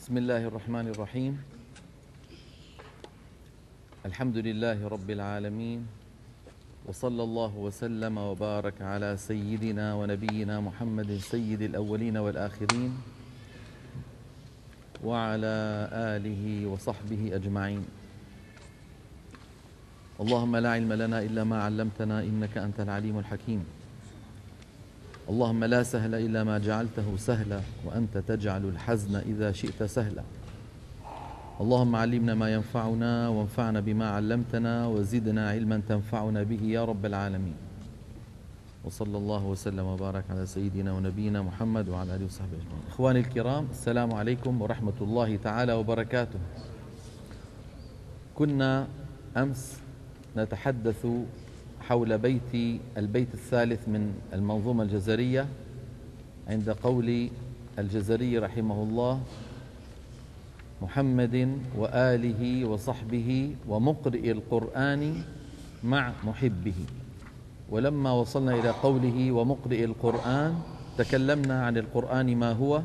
بسم الله الرحمن الرحيم. الحمد لله رب العالمين وصلى الله وسلم وبارك على سيدنا ونبينا محمد سيد الأولين والآخرين وعلى آله وصحبه أجمعين. اللهم لا علم لنا إلا ما علمتنا إنك أنت العليم الحكيم. اللهم لا سهل إلا ما جعلته سهلا وأنت تجعل الحزن إذا شئت سهلا اللهم علمنا ما ينفعنا وانفعنا بما علمتنا وزدنا علما تنفعنا به يا رب العالمين وصلى الله وسلم وبارك على سيدنا ونبينا محمد وعلى آله وصحبه أجمعين. إخواني الكرام السلام عليكم ورحمة الله تعالى وبركاته. كنا أمس نتحدث حول بيت البيت الثالث من المنظومة الجزرية عند قول الجزري رحمه الله محمد وآله وصحبه ومقرئ القرآن مع محبه ولما وصلنا إلى قوله ومقرئ القرآن تكلمنا عن القرآن ما هو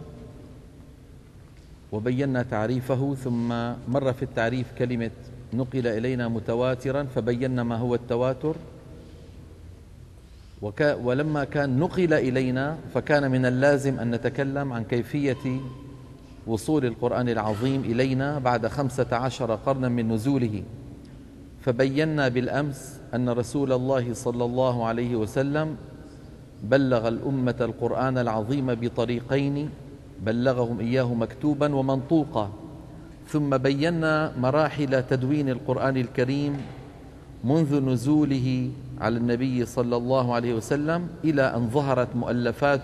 وبينا تعريفه ثم مر في التعريف كلمة نقل إلينا متواترا فبينا ما هو التواتر. ولما كان نقل إلينا فكان من اللازم أن نتكلم عن كيفية وصول القرآن العظيم إلينا بعد خمسة عشر قرنا من نزوله. فبينا بالأمس أن رسول الله صلى الله عليه وسلم بلغ الأمة القرآن العظيم بطريقين بلغهم إياه مكتوبا ومنطوقا. ثم بينا مراحل تدوين القرآن الكريم منذ نزوله على النبي صلى الله عليه وسلم إلى أن ظهرت مؤلفات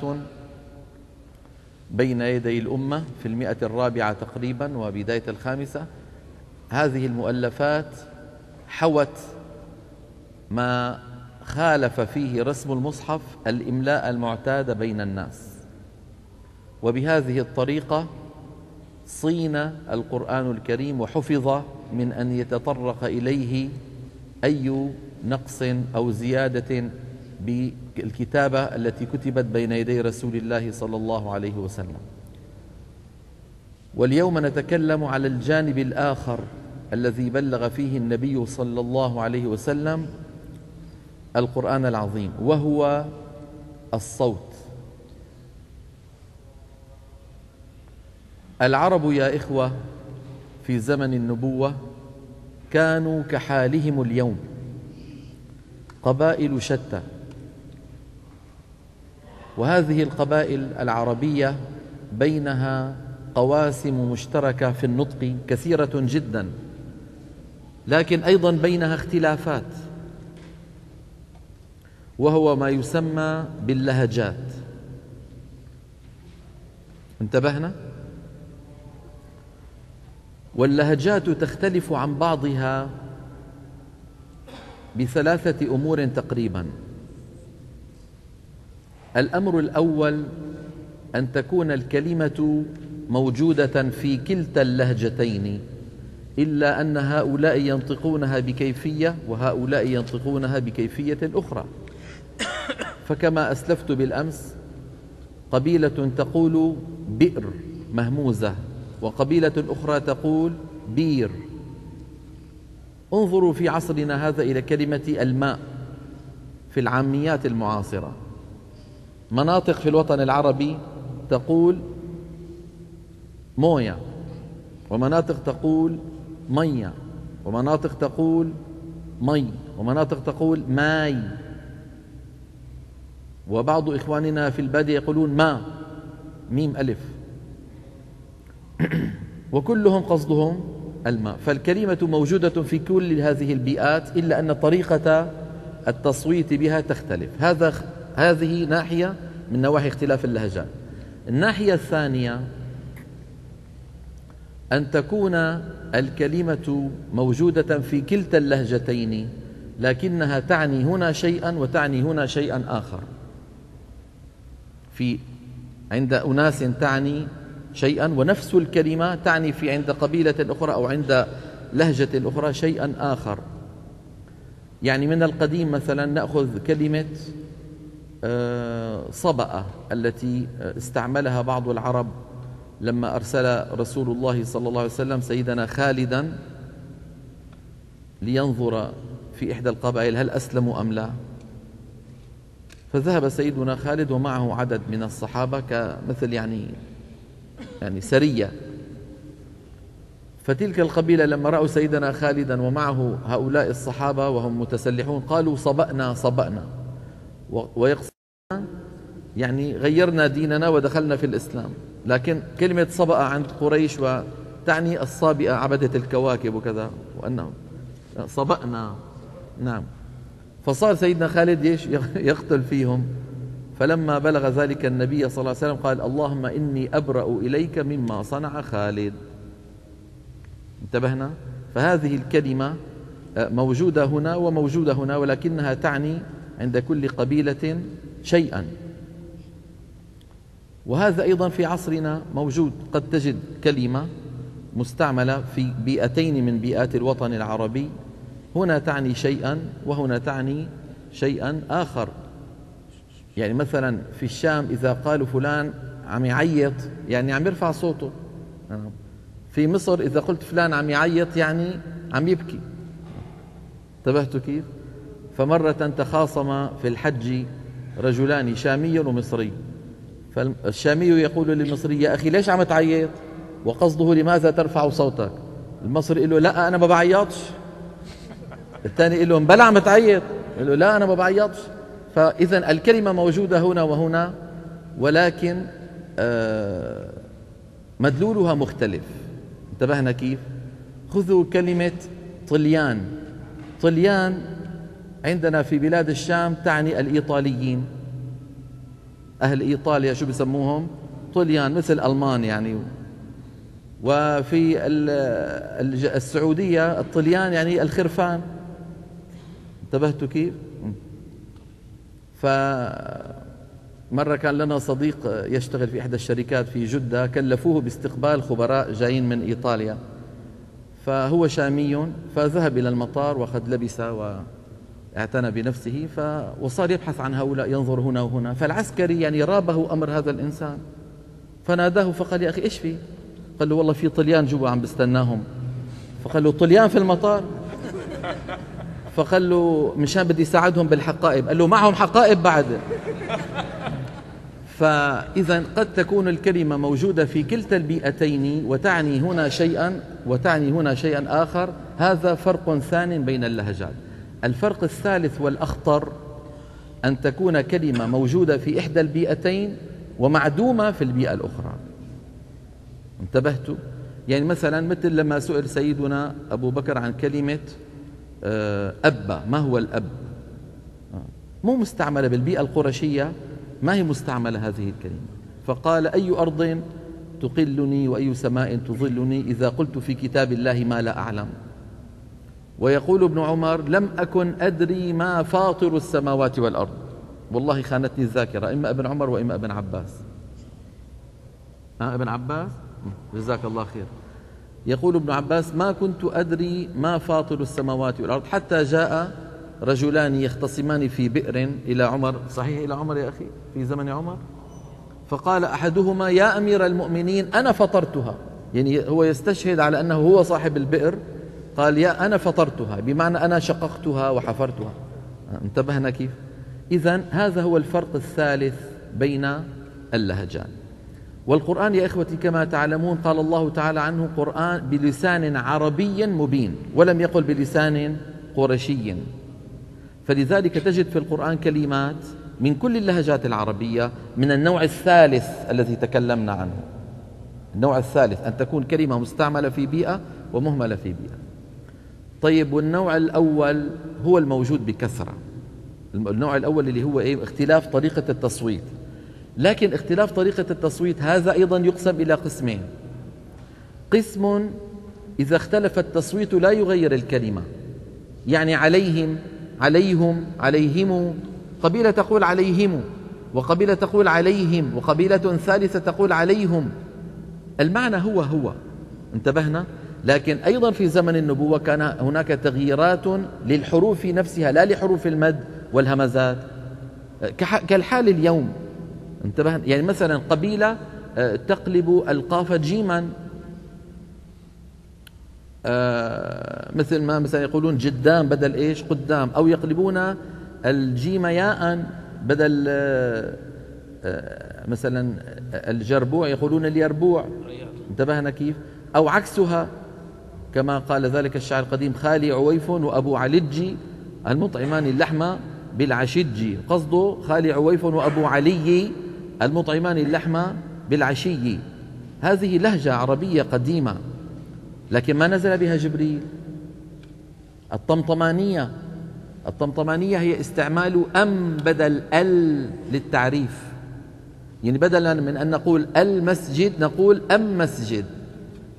بين يدي الأمة في المئة الرابعة تقريبا وبداية الخامسة. هذه المؤلفات حوت ما خالف فيه رسم المصحف الإملاء المعتاد بين الناس. وبهذه الطريقة صين القرآن الكريم وحفظ من أن يتطرق إليه أي نقص أو زيادة بالكتابة التي كتبت بين يدي رسول الله صلى الله عليه وسلم. واليوم نتكلم على الجانب الآخر الذي بلغ فيه النبي صلى الله عليه وسلم القرآن العظيم وهو الصوت. العرب يا إخوة في زمن النبوة كانوا كحالهم اليوم. قبائل شتى. وهذه القبائل العربية بينها قواسم مشتركة في النطق كثيرة جدا. لكن أيضا بينها اختلافات. وهو ما يسمى باللهجات. انتبهنا؟ واللهجات تختلف عن بعضها بثلاثة أمور تقريبا. الأمر الأول أن تكون الكلمة موجودة في كلتا اللهجتين إلا أن هؤلاء ينطقونها بكيفية وهؤلاء ينطقونها بكيفية أخرى. فكما أسلفت بالأمس قبيلة تقول بئر مهموزة وقبيلة أخرى تقول بير. انظروا في عصرنا هذا إلى كلمة الماء في العاميات المعاصرة. مناطق في الوطن العربي تقول مويا ومناطق تقول مية ومناطق تقول مي ومناطق تقول ماي. وبعض إخواننا في البادية يقولون ما ميم ألف. وكلهم قصدهم الماء. فالكلمة موجودة في كل هذه البيئات إلا أن طريقة التصويت بها تختلف. هذا هذه ناحية من نواحي اختلاف اللهجات الناحية الثانية أن تكون الكلمة موجودة في كلتا اللهجتين لكنها تعني هنا شيئا وتعني هنا شيئا آخر. في عند أناس تعني شيئا ونفس الكلمة تعني في عند قبيلة أخرى أو عند لهجة أخرى شيئا آخر. يعني من القديم مثلا نأخذ كلمة آه، صبأة التي استعملها بعض العرب لما أرسل رسول الله صلى الله عليه وسلم سيدنا خالدا لينظر في إحدى القبائل هل أسلموا أم لا. فذهب سيدنا خالد ومعه عدد من الصحابة كمثل يعني يعني سرية. فتلك القبيلة لما رأوا سيدنا خالدا ومعه هؤلاء الصحابة وهم متسلحون قالوا صبأنا صبأنا. ويقصدون يعني غيرنا ديننا ودخلنا في الإسلام. لكن كلمة صبأ عند قريش وتعني الصابئة عبدة الكواكب وكذا وأنهم. صبأنا. نعم. فصار سيدنا خالد يقتل فيهم. فلما بلغ ذلك النبي صلى الله عليه وسلم قال اللهم إني أبرأ إليك مما صنع خالد. انتبهنا؟ فهذه الكلمة آه، موجودة هنا وموجودة هنا ولكنها تعني عند كل قبيلة شيئا. وهذا أيضا في عصرنا موجود. قد تجد كلمة مستعملة في بيئتين من بيئات الوطن العربي. هنا تعني شيئا وهنا تعني شيئا آخر. يعني مثلا في الشام إذا قالوا فلان عم يعيط يعني عم يرفع صوته. في مصر إذا قلت فلان عم يعيط يعني عم يبكي. انتبهتوا كيف؟ فمرة تخاصم في الحج رجلان شامي ومصري. فالشامي يقول للمصري يا أخي ليش عم تعيط؟ وقصده لماذا ترفع صوتك؟ المصري يقول له لا أنا ما بعيطش. الثاني يقول له بلا عم تعيط. يقول له لا أنا ما بعيطش. فإذا الكلمة موجودة هنا وهنا ولكن آه، مدلولها مختلف. انتبهنا كيف؟ خذوا كلمة طليان. طليان عندنا في بلاد الشام تعني الإيطاليين. أهل إيطاليا شو بسموهم؟ طليان مثل ألمان يعني. وفي السعودية الطليان يعني الخرفان. انتبهتوا كيف؟ فمرة كان لنا صديق يشتغل في إحدى الشركات في جدة كلفوه باستقبال خبراء جايين من إيطاليا. فهو شامي فذهب إلى المطار وقد لبس و اعتنى بنفسه ف... وصار يبحث عن هؤلاء ينظر هنا وهنا. فالعسكري يعني رابه أمر هذا الإنسان. فناداه فقال يا أخي إيش في؟ قال له والله في طليان جوا عم بستناهم. فقال له طليان في المطار؟ فقال له مشان بدي ساعدهم بالحقائب. قال له معهم حقائب بعد. فإذا قد تكون الكلمة موجودة في كلتا البيئتين وتعني هنا شيئا وتعني هنا شيئا آخر هذا فرق ثان بين اللهجات. الفرق الثالث والأخطر أن تكون كلمة موجودة في إحدى البيئتين ومعدومة في البيئة الأخرى. انتبهتوا؟ يعني مثلا مثل لما سئل سيدنا أبو بكر عن كلمة أب ما هو الأب؟ آه، مو مستعملة بالبيئة القرشية ما هي مستعملة هذه الكلمة. فقال أي أرض تقلني وأي سماء تظلني إذا قلت في كتاب الله ما لا أعلم؟ ويقول ابن عمر لم أكن أدري ما فاطر السماوات والأرض. والله خانتني الذاكرة إما ابن عمر وإما ابن عباس. ها ابن عباس؟ جزاك الله خير. يقول ابن عباس ما كنت أدري ما فاطر السماوات والأرض حتى جاء رجلان يختصمان في بئر إلى عمر. صحيح إلى عمر يا أخي في زمن عمر؟ فقال أحدهما يا أمير المؤمنين أنا فطرتها. يعني هو يستشهد على أنه هو صاحب البئر قال يا أنا فطرتها بمعنى أنا شققتها وحفرتها. انتبهنا كيف؟ إذا هذا هو الفرق الثالث بين اللهجان. والقرآن يا إخوتي كما تعلمون قال الله تعالى عنه قرآن بلسان عربي مبين ولم يقل بلسان قرشي فلذلك تجد في القرآن كلمات من كل اللهجات العربية من النوع الثالث الذي تكلمنا عنه. النوع الثالث أن تكون كلمة مستعملة في بيئة ومهملة في بيئة. طيب والنوع الأول هو الموجود بكثرة. النوع الأول اللي هو إيه؟ اختلاف طريقة التصويت. لكن اختلاف طريقة التصويت هذا أيضا يقسم إلى قسمين. قسم إذا اختلف التصويت لا يغير الكلمة. يعني عليهم عليهم عليهم. قبيلة تقول عليهم وقبيلة تقول عليهم وقبيلة ثالثة تقول عليهم. المعنى هو هو. انتبهنا؟ لكن أيضا في زمن النبوة كان هناك تغييرات للحروف نفسها لا لحروف المد والهمزات. كالحال اليوم. انتبه. يعني مثلا قبيلة آه، تقلب القاف جيما. مثل ما مثلا يقولون جدام بدل إيش؟ قدام. أو يقلبون الجيم ياء بدل مثلا الجربوع يقولون اليربوع. انتبهنا كيف؟ أو عكسها كما قال ذلك الشاعر القديم خالي عويف وأبو علج. المطعمان اللحم بالعشج. قصده خالي عويف وأبو علي. المطعمان اللحم بالعشي. هذه لهجة عربية قديمة لكن ما نزل بها جبريل؟ الطمطمانية. الطمطمانية هي استعمال أم بدل أل للتعريف. يعني بدلا من أن نقول المسجد نقول أم مسجد.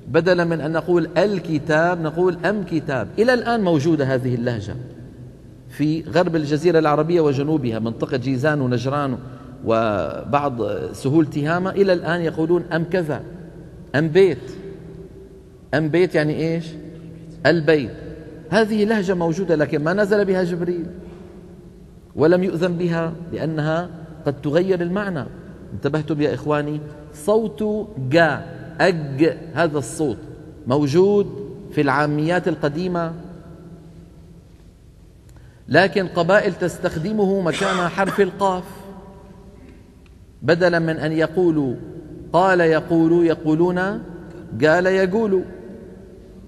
بدلا من أن نقول الكتاب نقول أم كتاب. إلى الآن موجودة هذه اللهجة في غرب الجزيرة العربية وجنوبها منطقة جيزان ونجران. وبعض سهول تهامة إلى الآن يقولون أم كذا أم بيت. أم بيت يعني إيش؟ البيت. هذه لهجة موجودة لكن ما نزل بها جبريل ولم يؤذن بها لأنها قد تغير المعنى. انتبهتم يا إخواني؟ صوت جا أج هذا الصوت موجود في العاميات القديمة. لكن قبائل تستخدمه مكان حرف القاف. بدلا من أن يقولوا قال يقول يقولون قال يقول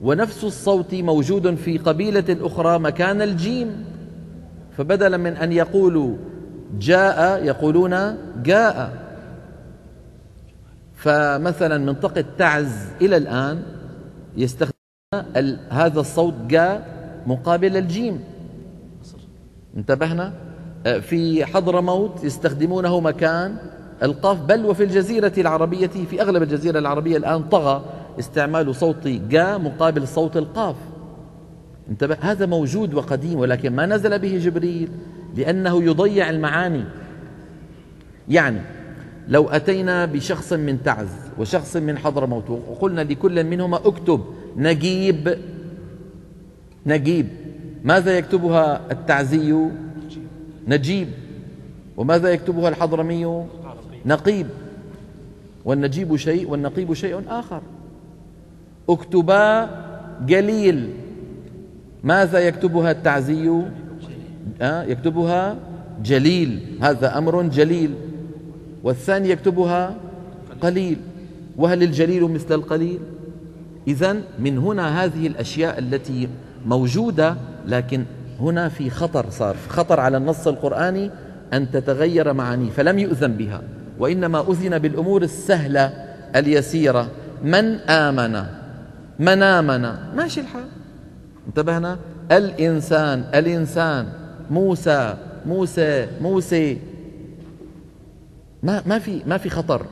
ونفس الصوت موجود في قبيلة أخرى مكان الجيم. فبدلا من أن يقولوا جاء يقولون جاء. فمثلا منطقة تعز إلى الآن يستخدم هذا الصوت جاء مقابل الجيم. انتبهنا؟ في حضرموت يستخدمونه مكان القاف بل وفي الجزيرة العربية في أغلب الجزيرة العربية الآن طغى استعمال صوت جاء مقابل صوت القاف. انتبه هذا موجود وقديم ولكن ما نزل به جبريل لأنه يضيع المعاني. يعني لو أتينا بشخص من تعز وشخص من حضرموت وقلنا لكل منهما اكتب نجيب نجيب. ماذا يكتبها التعزي؟ نجيب. وماذا يكتبها الحضرمي؟ نقيب. والنجيب شيء والنقيب شيء آخر. اكتبا جليل. ماذا يكتبها التعزي آه يكتبها جليل. هذا أمر جليل. والثاني يكتبها قليل. وهل الجليل مثل القليل؟ إذا من هنا هذه الأشياء التي موجودة لكن هنا في خطر صار خطر على النص القرآني أن تتغير معانيه فلم يؤذن بها. وإنما أذن بالأمور السهلة اليسيرة. من آمن؟ من آمن؟ ماشي الحال. انتبهنا. الإنسان الإنسان. موسى موسى موسى. ما ما في ما في خطر.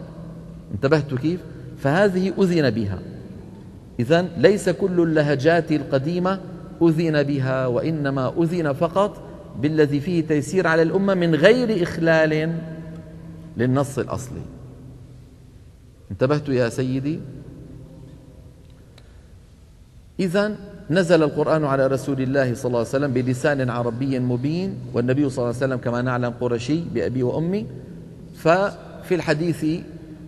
انتبهتوا كيف؟ فهذه أذن بها. إذا ليس كل اللهجات القديمة أذن بها وإنما أذن فقط بالذي فيه تيسير على الأمة من غير إخلال. للنص الأصلي. انتبهت يا سيدي؟ إذا نزل القرآن على رسول الله صلى الله عليه وسلم بلسان عربي مبين والنبي صلى الله عليه وسلم كما نعلم قرشي بأبي وأمي. ففي الحديث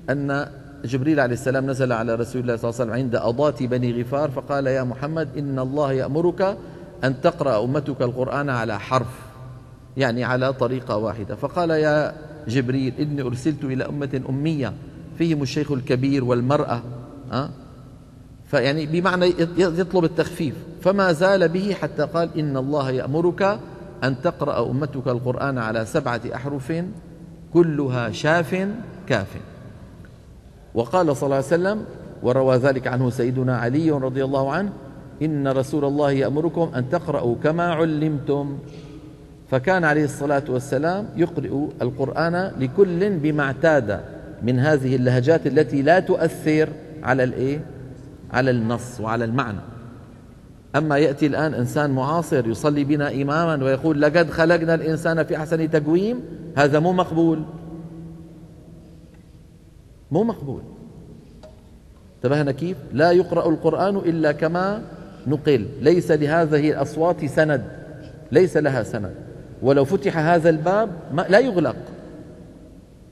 أن جبريل عليه السلام نزل على رسول الله صلى الله عليه وسلم عند أضاة بني غفار فقال يا محمد إن الله يأمرك أن تقرأ أمتك القرآن على حرف يعني على طريقة واحدة. فقال يا جبريل إني أرسلت إلى أمة أمية فيهم الشيخ الكبير والمرأة أه؟ فيعني بمعنى يطلب التخفيف. فما زال به حتى قال إن الله يأمرك أن تقرأ أمتك القرآن على سبعة أحرف كلها شاف كاف. وقال صلى الله عليه وسلم وروى ذلك عنه سيدنا علي رضي الله عنه إن رسول الله يأمركم أن تقرأوا كما علمتم. فكان عليه الصلاة والسلام يقرئ القرآن لكل بما اعتاد من هذه اللهجات التي لا تؤثر على الإيه؟ على النص وعلى المعنى. أما يأتي الآن إنسان معاصر يصلي بنا إماما ويقول لقد خلقنا الإنسان في أحسن تقويم هذا مو مقبول. مو مقبول. انتبهنا كيف؟ لا يقرأ القرآن إلا كما نقل. ليس لهذه الأصوات سند. ليس لها سند. ولو فتح هذا الباب ما لا يغلق.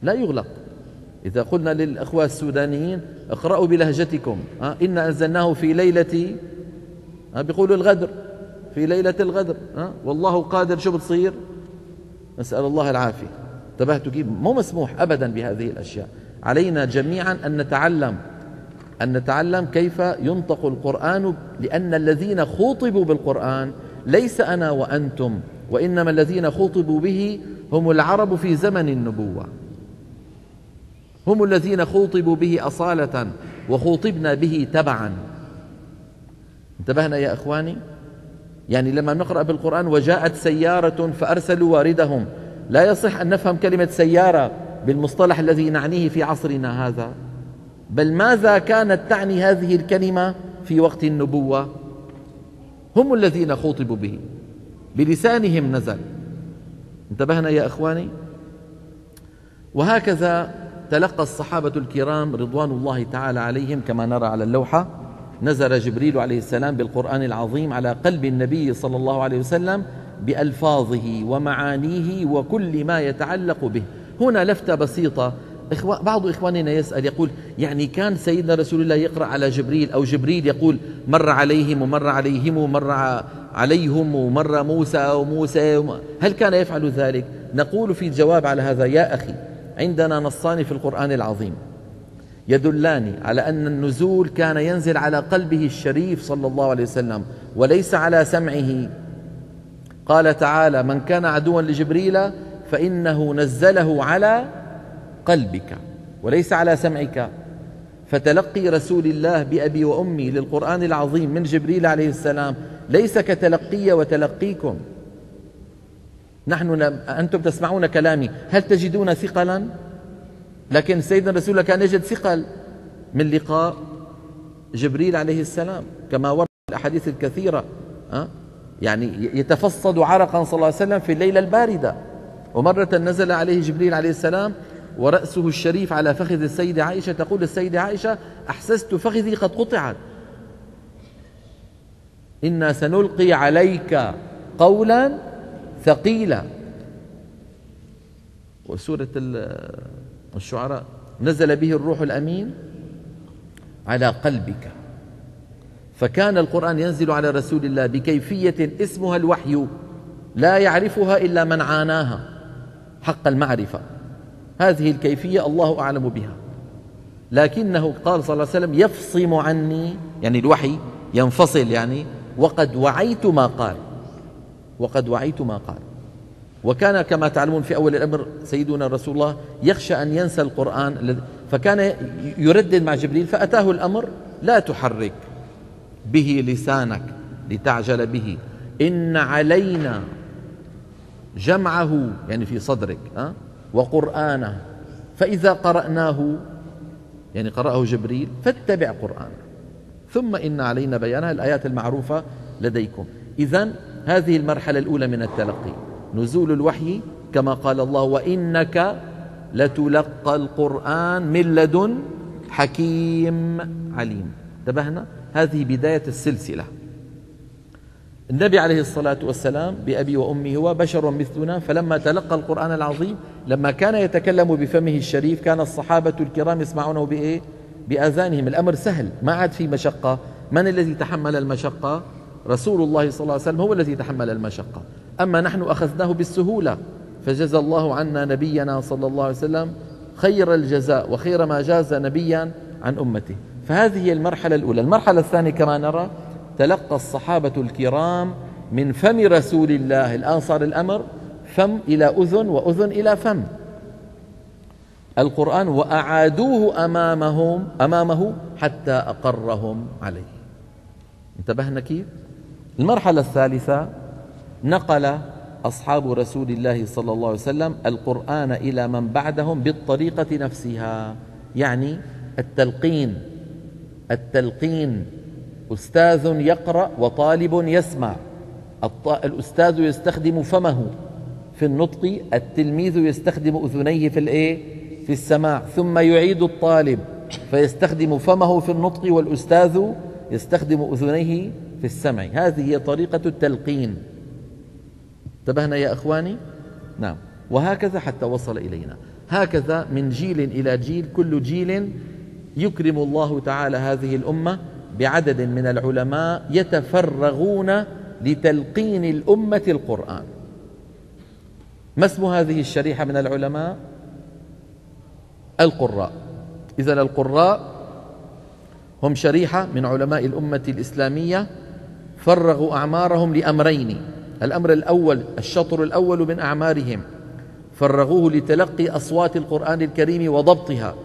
لا يغلق. إذا قلنا للأخوة السودانيين اقرأوا بلهجتكم. ها إنا أنزلناه في ليلة ها بيقولوا الغدر. في ليلة الغدر. ها والله قادر. شو بتصير؟ نسأل الله العافية. انتبهتوا كيف؟ مو مسموح أبدا بهذه الأشياء. علينا جميعا أن نتعلم أن نتعلم كيف ينطق القرآن لأن الذين خوطبوا بالقرآن ليس أنا وأنتم وإنما الذين خوطبوا به هم العرب في زمن النبوة. هم الذين خوطبوا به أصالة وخوطبنا به تبعا. انتبهنا يا إخواني؟ يعني لما نقرأ بالقرآن وجاءت سيارة فأرسلوا واردهم لا يصح أن نفهم كلمة سيارة بالمصطلح الذي نعنيه في عصرنا هذا. بل ماذا كانت تعني هذه الكلمة في وقت النبوة؟ هم الذين خوطبوا به. بلسانهم نزل. انتبهنا يا إخواني؟ وهكذا تلقى الصحابة الكرام رضوان الله تعالى عليهم كما نرى على اللوحة. نزل جبريل عليه السلام بالقرآن العظيم على قلب النبي صلى الله عليه وسلم بألفاظه ومعانيه وكل ما يتعلق به. هنا لفتة بسيطة. بعض إخواننا يسأل يقول يعني كان سيدنا رسول الله يقرأ على جبريل أو جبريل يقول مر عليهم ومر عليهم ومر عليهم ومر موسى وموسى هل كان يفعل ذلك؟ نقول في الجواب على هذا يا أخي عندنا نصان في القرآن العظيم يدلان على أن النزول كان ينزل على قلبه الشريف صلى الله عليه وسلم وليس على سمعه قال تعالى من كان عدوا لجبريل فإنه نزله على قلبك وليس على سمعك فتلقي رسول الله بأبي وأمي للقرآن العظيم من جبريل عليه السلام ليس كتلقي وتلقيكم. نحن أنتم تسمعون كلامي. هل تجدون ثقلا؟ لكن سيدنا رسول الله كان يجد ثقل. من لقاء جبريل عليه السلام كما ورد الأحاديث الكثيرة يعني يتفصد عرقا صلى الله عليه وسلم في الليلة الباردة. ومرة نزل عليه جبريل عليه السلام ورأسه الشريف على فخذ السيدة عائشة تقول السيدة عائشة أحسست فخذي قد قطعت. إنا سنلقي عليك قولا ثقيلا. وسورة الشعراء نزل به الروح الأمين على قلبك. فكان القرآن ينزل على رسول الله بكيفية اسمها الوحي لا يعرفها إلا من عاناها حق المعرفة. هذه الكيفية الله أعلم بها. لكنه قال صلى الله عليه وسلم يفصم عني يعني الوحي ينفصل يعني وقد وعيت ما قال. وقد وعيت ما قال. وكان كما تعلمون في أول الأمر سيدنا رسول الله يخشى أن ينسى القرآن فكان يردد مع جبريل فأتاه الأمر لا تحرك به لسانك لتعجل به. إن علينا جمعه يعني في صدرك؟ وقرآنه. فإذا قرأناه يعني قرأه جبريل فاتبع قرآنه. ثم إن علينا بيانها الآيات المعروفة لديكم. إذا هذه المرحلة الأولى من التلقي. نزول الوحي كما قال الله وإنك لتلقى القرآن من لدن حكيم عليم. انتبهنا؟ هذه بداية السلسلة. النبي عليه الصلاة والسلام بأبي وأمي هو بشر مثلنا فلما تلقى القرآن العظيم لما كان يتكلم بفمه الشريف كان الصحابة الكرام يسمعونه بإيه؟ بآذانهم. الأمر سهل ما عاد في مشقة. من الذي تحمل المشقة؟ رسول الله صلى الله عليه وسلم هو الذي تحمل المشقة. أما نحن أخذناه بالسهولة فجزى الله عنا نبينا صلى الله عليه وسلم خير الجزاء وخير ما جاز نبيا عن أمته. فهذه هي المرحلة الأولى. المرحلة الثانية كما نرى تلقى الصحابة الكرام من فم رسول الله. الآن صار الأمر فم إلى أذن وأذن إلى فم. القرآن وأعادوه أمامهم أمامه حتى أقرهم عليه. انتبهنا كيف؟ المرحلة الثالثة نقل أصحاب رسول الله صلى الله عليه وسلم القرآن إلى من بعدهم بالطريقة نفسها. يعني التلقين التلقين. أستاذ يقرأ وطالب يسمع. الأستاذ يستخدم فمه. في النطق التلميذ يستخدم أذنيه في الإيه؟ في السماع ثم يعيد الطالب فيستخدم فمه في النطق والأستاذ يستخدم أذنيه في السمع. هذه هي طريقة التلقين. انتبهنا يا أخواني؟ نعم. وهكذا حتى وصل إلينا. هكذا من جيل إلى جيل كل جيل يكرم الله تعالى هذه الأمة بعدد من العلماء يتفرغون لتلقين الأمة القرآن. ما اسم هذه الشريحة من العلماء؟ القراء. إذا القراء هم شريحة من علماء الأمة الإسلامية فرغوا أعمارهم لأمرين. الأمر الأول الشطر الأول من أعمارهم. فرغوه لتلقي أصوات القرآن الكريم وضبطها.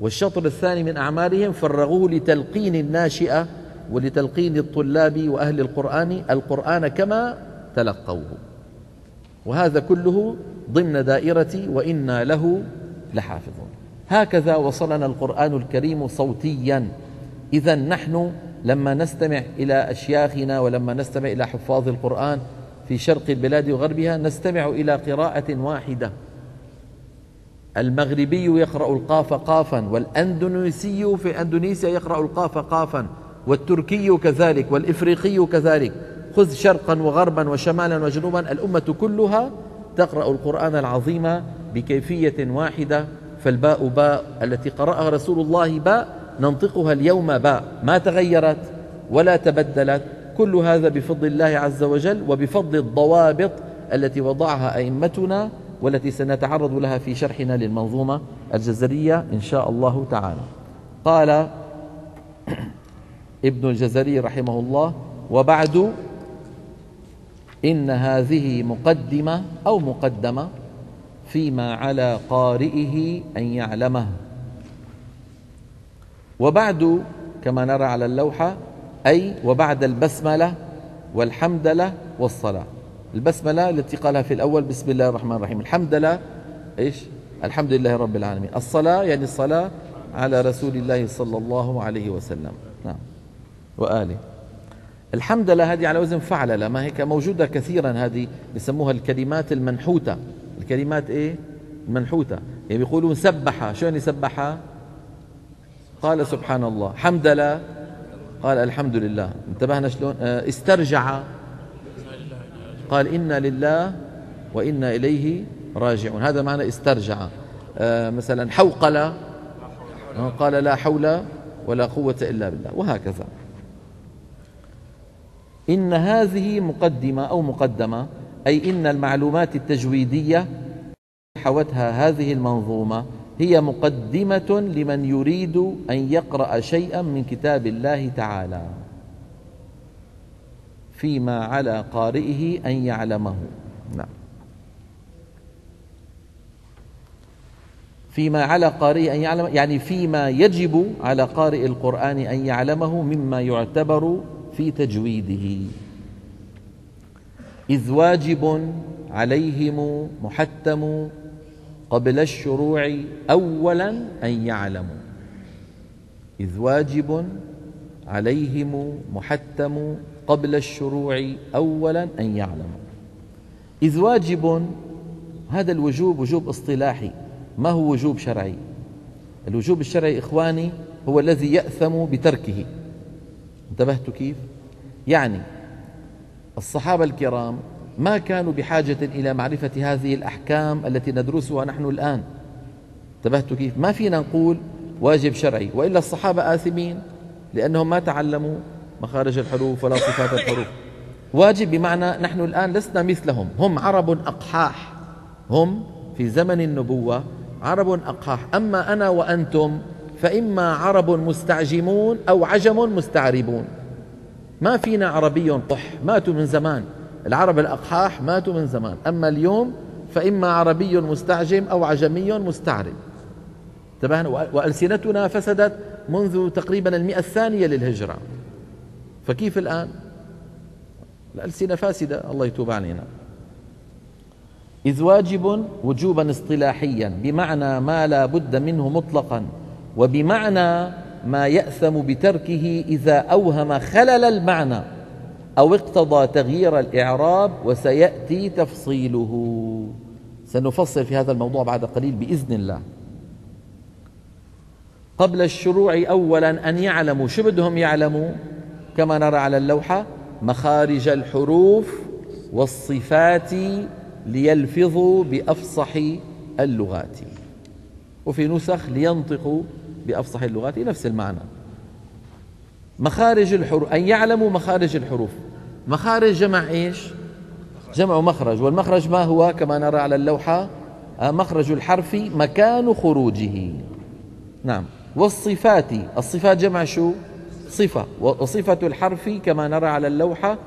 والشطر الثاني من أعمارهم فرغوه لتلقين الناشئة ولتلقين الطلاب وأهل القرآن القرآن كما تلقوه. وهذا كله ضمن دائرة وإنا له لحافظون. هكذا وصلنا القرآن الكريم صوتيا. إذا نحن لما نستمع إلى أشياخنا ولما نستمع إلى حفاظ القرآن في شرق البلاد وغربها نستمع إلى قراءة واحدة. المغربي يقرأ القاف قافا والأندونيسي في أندونيسيا يقرأ القاف قافا والتركي كذلك والإفريقي كذلك. خذ شرقا وغربا وشمالا وجنوبا الأمة كلها تقرأ القرآن العظيم بكيفية واحدة فالباء باء التي قرأها رسول الله باء ننطقها اليوم باء. ما تغيرت ولا تبدلت. كل هذا بفضل الله عز وجل وبفضل الضوابط التي وضعها أئمتنا والتي سنتعرض لها في شرحنا للمنظومة الجزرية إن شاء الله تعالى. قال ابن الجزري رحمه الله وبعد إن هذه مقدمة أو مقدمة فيما على قارئه أن يعلمه. وبعد كما نرى على اللوحة أي وبعد البسملة والحمدلة والصلاة. البسملة التي قالها في الأول بسم الله الرحمن الرحيم. الحمدلة إيش؟ الحمد لله رب العالمين. الصلاة يعني الصلاة على رسول الله صلى الله عليه وسلم. نعم. وآله. الحمد لله هذه على وزن فعل ما هيك موجودة كثيرا هذه بسموها الكلمات المنحوتة. الكلمات إيه؟ المنحوتة. يعني بيقولون سبح. شو يعني سبح قال سبحان الله. حمد لله قال الحمد لله. انتبهنا شلون؟ آه، استرجع. قال إنا لله وإنا إليه راجعون. هذا معنى استرجع. آه، مثلا حوقل. قال لا حول ولا قوة إلا بالله. وهكذا. إن هذه مقدمة أو مقدمة أي إن المعلومات التجويدية حوتها هذه المنظومة هي مقدمة لمن يريد أن يقرأ شيئا من كتاب الله تعالى فيما على قارئه أن يعلمه. نعم. فيما على قارئه أن يعلم يعني فيما يجب على قارئ القرآن أن يعلمه مما يعتبر في تجويده. إذ واجب عليهم محتم قبل الشروع أولا أن يعلموا. إذ واجب عليهم محتم قبل الشروع أولا أن يعلموا. إذ واجب هذا الوجوب وجوب اصطلاحي ما هو وجوب شرعي؟ الوجوب الشرعي إخواني هو الذي يأثم بتركه. انتبهت كيف؟ يعني الصحابة الكرام ما كانوا بحاجة إلى معرفة هذه الأحكام التي ندرسها نحن الآن انتبهت كيف؟ ما فينا نقول واجب شرعي وإلا الصحابة آثمين لأنهم ما تعلموا مخارج الحروف ولا صفات الحروف واجب بمعنى نحن الآن لسنا مثلهم هم عرب أقحاح هم في زمن النبوة عرب أقحاح أما أنا وأنتم فإما عرب مستعجمون أو عجم مستعربون. ما فينا عربي قح ماتوا من زمان. العرب الأقحاح ماتوا من زمان. أما اليوم فإما عربي مستعجم أو عجمي مستعرب. انتبهنا؟ وألسنتنا فسدت منذ تقريبا المئة الثانية للهجرة. فكيف الآن؟ الألسنة فاسدة الله يتوب علينا. إذ واجب وجوبا اصطلاحيا بمعنى ما لا بد منه مطلقا. وبمعنى ما يأثم بتركه إذا أوهم خلل المعنى أو اقتضى تغيير الإعراب وسيأتي تفصيله. سنفصل في هذا الموضوع بعد قليل بإذن الله. قبل الشروع أولا أن يعلموا شو بدهم يعلموا؟ كما نرى على اللوحة مخارج الحروف والصفات ليلفظوا بأفصح اللغات. وفي نسخ لينطقوا بأفصح اللغات نفس المعنى. مخارج الحروف أن يعلموا مخارج الحروف. مخارج جمع إيش؟ جمع مخرج والمخرج ما هو؟ كما نرى على اللوحة آه، مخرج الحرف مكان خروجه. نعم. والصفات الصفات جمع شو؟ صفة. وصفة الحرف كما نرى على اللوحة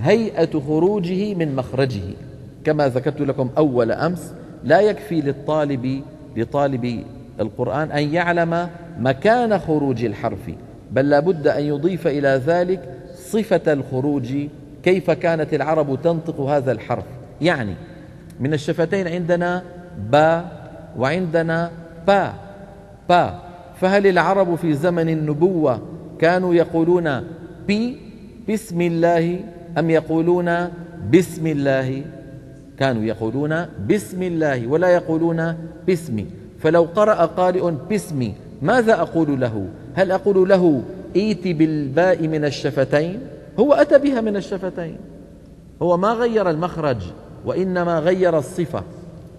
هيئة خروجه من مخرجه. كما ذكرت لكم أول أمس لا يكفي للطالب لطالب القرآن أن يعلم مكان خروج الحرف بل لابد أن يضيف إلى ذلك صفة الخروج كيف كانت العرب تنطق هذا الحرف. يعني من الشفتين عندنا با وعندنا با با. فهل العرب في زمن النبوة كانوا يقولون بي بسم الله أم يقولون بسم الله؟ كانوا يقولون بسم الله ولا يقولون باسمي فلو قرأ قارئ باسمي ماذا أقول له؟ هل أقول له إيت بالباء من الشفتين هو أتى بها من الشفتين. هو ما غير المخرج وإنما غير الصفة.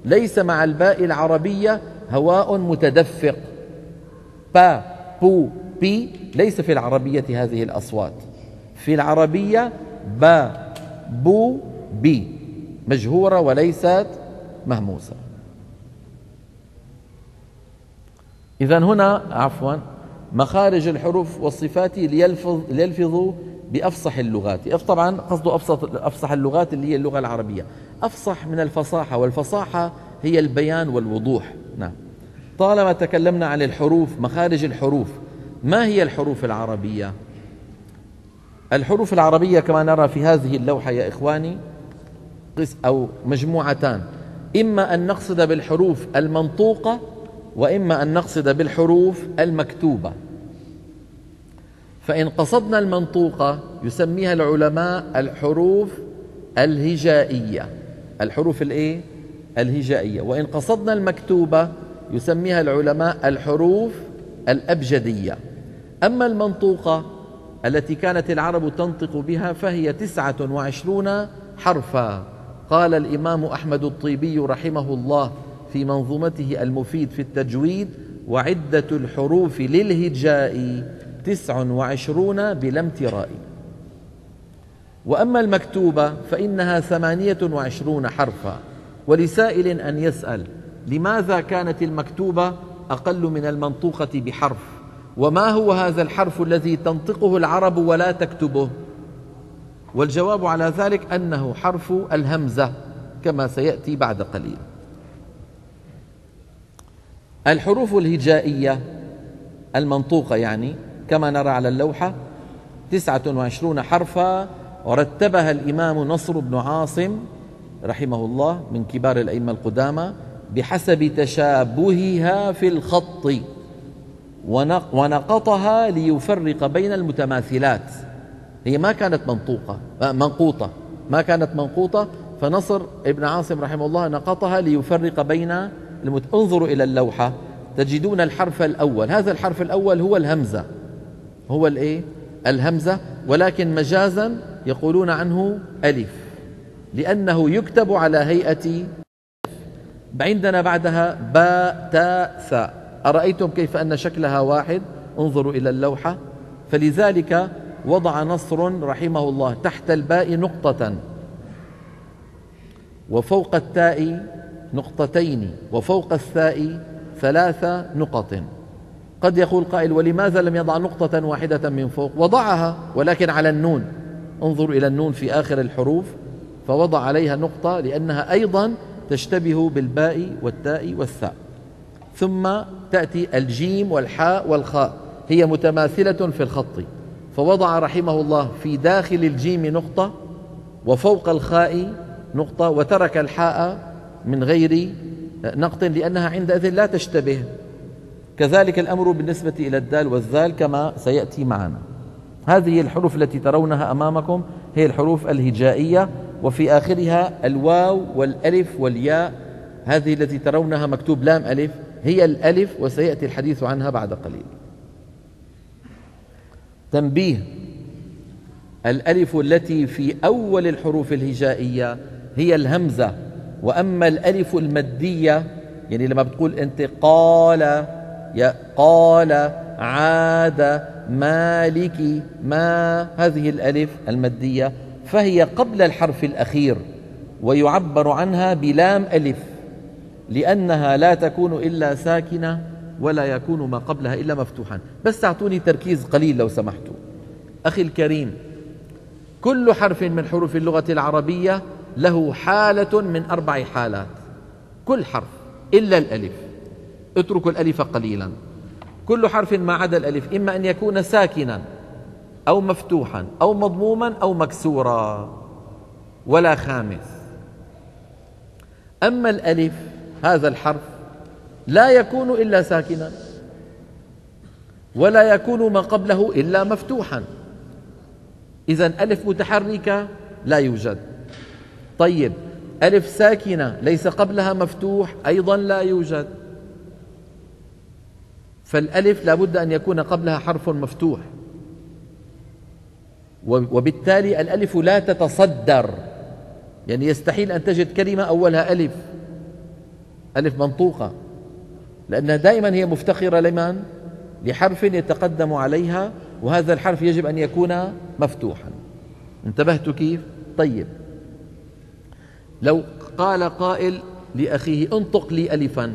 ليس مع الباء العربية هواء متدفق. با بو بي ليس في العربية هذه الأصوات. في العربية با بو بي مجهورة وليست مهموسة. إذا هنا عفوا مخارج الحروف والصفات ليلفظ ليلفظوا بأفصح اللغات. طبعا قصده أفصح, أفصح اللغات اللي هي اللغة العربية. أفصح من الفصاحة والفصاحة هي البيان والوضوح. نعم. طالما تكلمنا عن الحروف مخارج الحروف ما هي الحروف العربية؟ الحروف العربية كما نرى في هذه اللوحة يا إخواني أو مجموعتان. إما أن نقصد بالحروف المنطوقة وإما أن نقصد بالحروف المكتوبة. فإن قصدنا المنطوقة يسميها العلماء الحروف الهجائية. الحروف الإيه؟ الهجائية. وإن قصدنا المكتوبة يسميها العلماء الحروف الأبجدية. أما المنطوقة التي كانت العرب تنطق بها فهي تسعة وعشرون حرفا. قال الإمام أحمد الطيبي رحمه الله في منظومته المفيد في التجويد وعدة الحروف للهجاء تسع وعشرون بلا امتراء. وأما المكتوبة فإنها ثمانية وعشرون حرفا. ولسائل أن يسأل لماذا كانت المكتوبة أقل من المنطوقة بحرف؟ وما هو هذا الحرف الذي تنطقه العرب ولا تكتبه؟ والجواب على ذلك أنه حرف الهمزة كما سيأتي بعد قليل. الحروف الهجائية المنطوقة يعني كما نرى على اللوحة تسعة وعشرون حرفا ورتبها الإمام نصر بن عاصم رحمه الله من كبار الأئمة القدامى بحسب تشابهها في الخط ونقطها ليفرق بين المتماثلات. هي ما كانت منطوقة آه، منقوطة. ما كانت منقوطة فنصر ابن عاصم رحمه الله نقطها ليفرق بين المت... انظروا إلى اللوحة. تجدون الحرف الأول. هذا الحرف الأول هو الهمزة. هو الإيه؟ الهمزة. ولكن مجازا يقولون عنه ألف. لأنه يكتب على هيئة عندنا بعدها باء تاء ثاء أرأيتم كيف أن شكلها واحد؟ انظروا إلى اللوحة. فلذلك وضع نصر رحمه الله تحت الباء نقطة. وفوق التاء نقطتين وفوق الثاء ثلاث نقط. قد يقول قائل ولماذا لم يضع نقطة واحدة من فوق؟ وضعها ولكن على النون. انظر إلى النون في آخر الحروف. فوضع عليها نقطة لأنها أيضا تشتبه بالباء والتاء والثاء. ثم تأتي الجيم والحاء والخاء. هي متماثلة في الخط. فوضع رحمه الله في داخل الجيم نقطة وفوق الخاء نقطة وترك الحاء من غير نقط لأنها عندئذ لا تشتبه. كذلك الأمر بالنسبة إلى الدال والذال كما سيأتي معنا. هذه الحروف التي ترونها أمامكم هي الحروف الهجائية وفي آخرها الواو والألف والياء. هذه التي ترونها مكتوب لام ألف هي الألف وسيأتي الحديث عنها بعد قليل. تنبيه. الألف التي في أول الحروف الهجائية هي الهمزة. وأما الألف المدية يعني لما بتقول أنت قال يا قال عاد مالك ما هذه الألف المادية فهي قبل الحرف الأخير ويعبر عنها بلام ألف لأنها لا تكون إلا ساكنة ولا يكون ما قبلها إلا مفتوحا. بس أعطوني تركيز قليل لو سمحتوا. أخي الكريم كل حرف من حروف اللغة العربية له حالة من أربع حالات. كل حرف إلا الألف. اتركوا الألف قليلا. كل حرف ما عدا الألف إما أن يكون ساكنا أو مفتوحا أو مضموما أو مكسورا ولا خامس. أما الألف هذا الحرف لا يكون إلا ساكنا ولا يكون ما قبله إلا مفتوحا. إذا ألف متحركة لا يوجد. طيب. ألف ساكنة ليس قبلها مفتوح أيضا لا يوجد. فالألف لابد أن يكون قبلها حرف مفتوح. وبالتالي الألف لا تتصدر. يعني يستحيل أن تجد كلمة أولها ألف. ألف منطوقة. لأنها دائما هي مفتقرة لمن؟ لحرف يتقدم عليها وهذا الحرف يجب أن يكون مفتوحا. انتبهت كيف؟ طيب. لو قال قائل لأخيه انطق لي ألفا.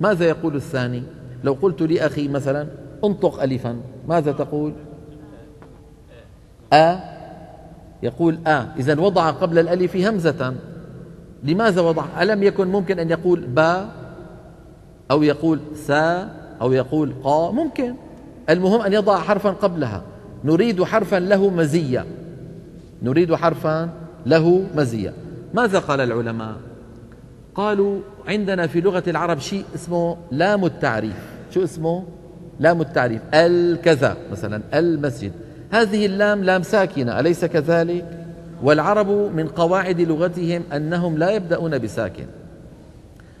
ماذا يقول الثاني؟ لو قلت لأخي مثلا انطق ألفا. ماذا تقول؟ أ؟ يقول آ. إذا وضع قبل الألف همزة. لماذا وضع؟ ألم يكن ممكن أن يقول با؟ أو يقول سا؟ أو يقول قا؟ ممكن. المهم أن يضع حرفا قبلها. نريد حرفا له مزية. نريد حرفا له مزية. ماذا قال العلماء؟ قالوا عندنا في لغة العرب شيء اسمه لام التعريف. شو اسمه؟ لام التعريف. الكذا مثلا المسجد. هذه اللام لام ساكنة أليس كذلك؟ والعرب من قواعد لغتهم أنهم لا يبدأون بساكن.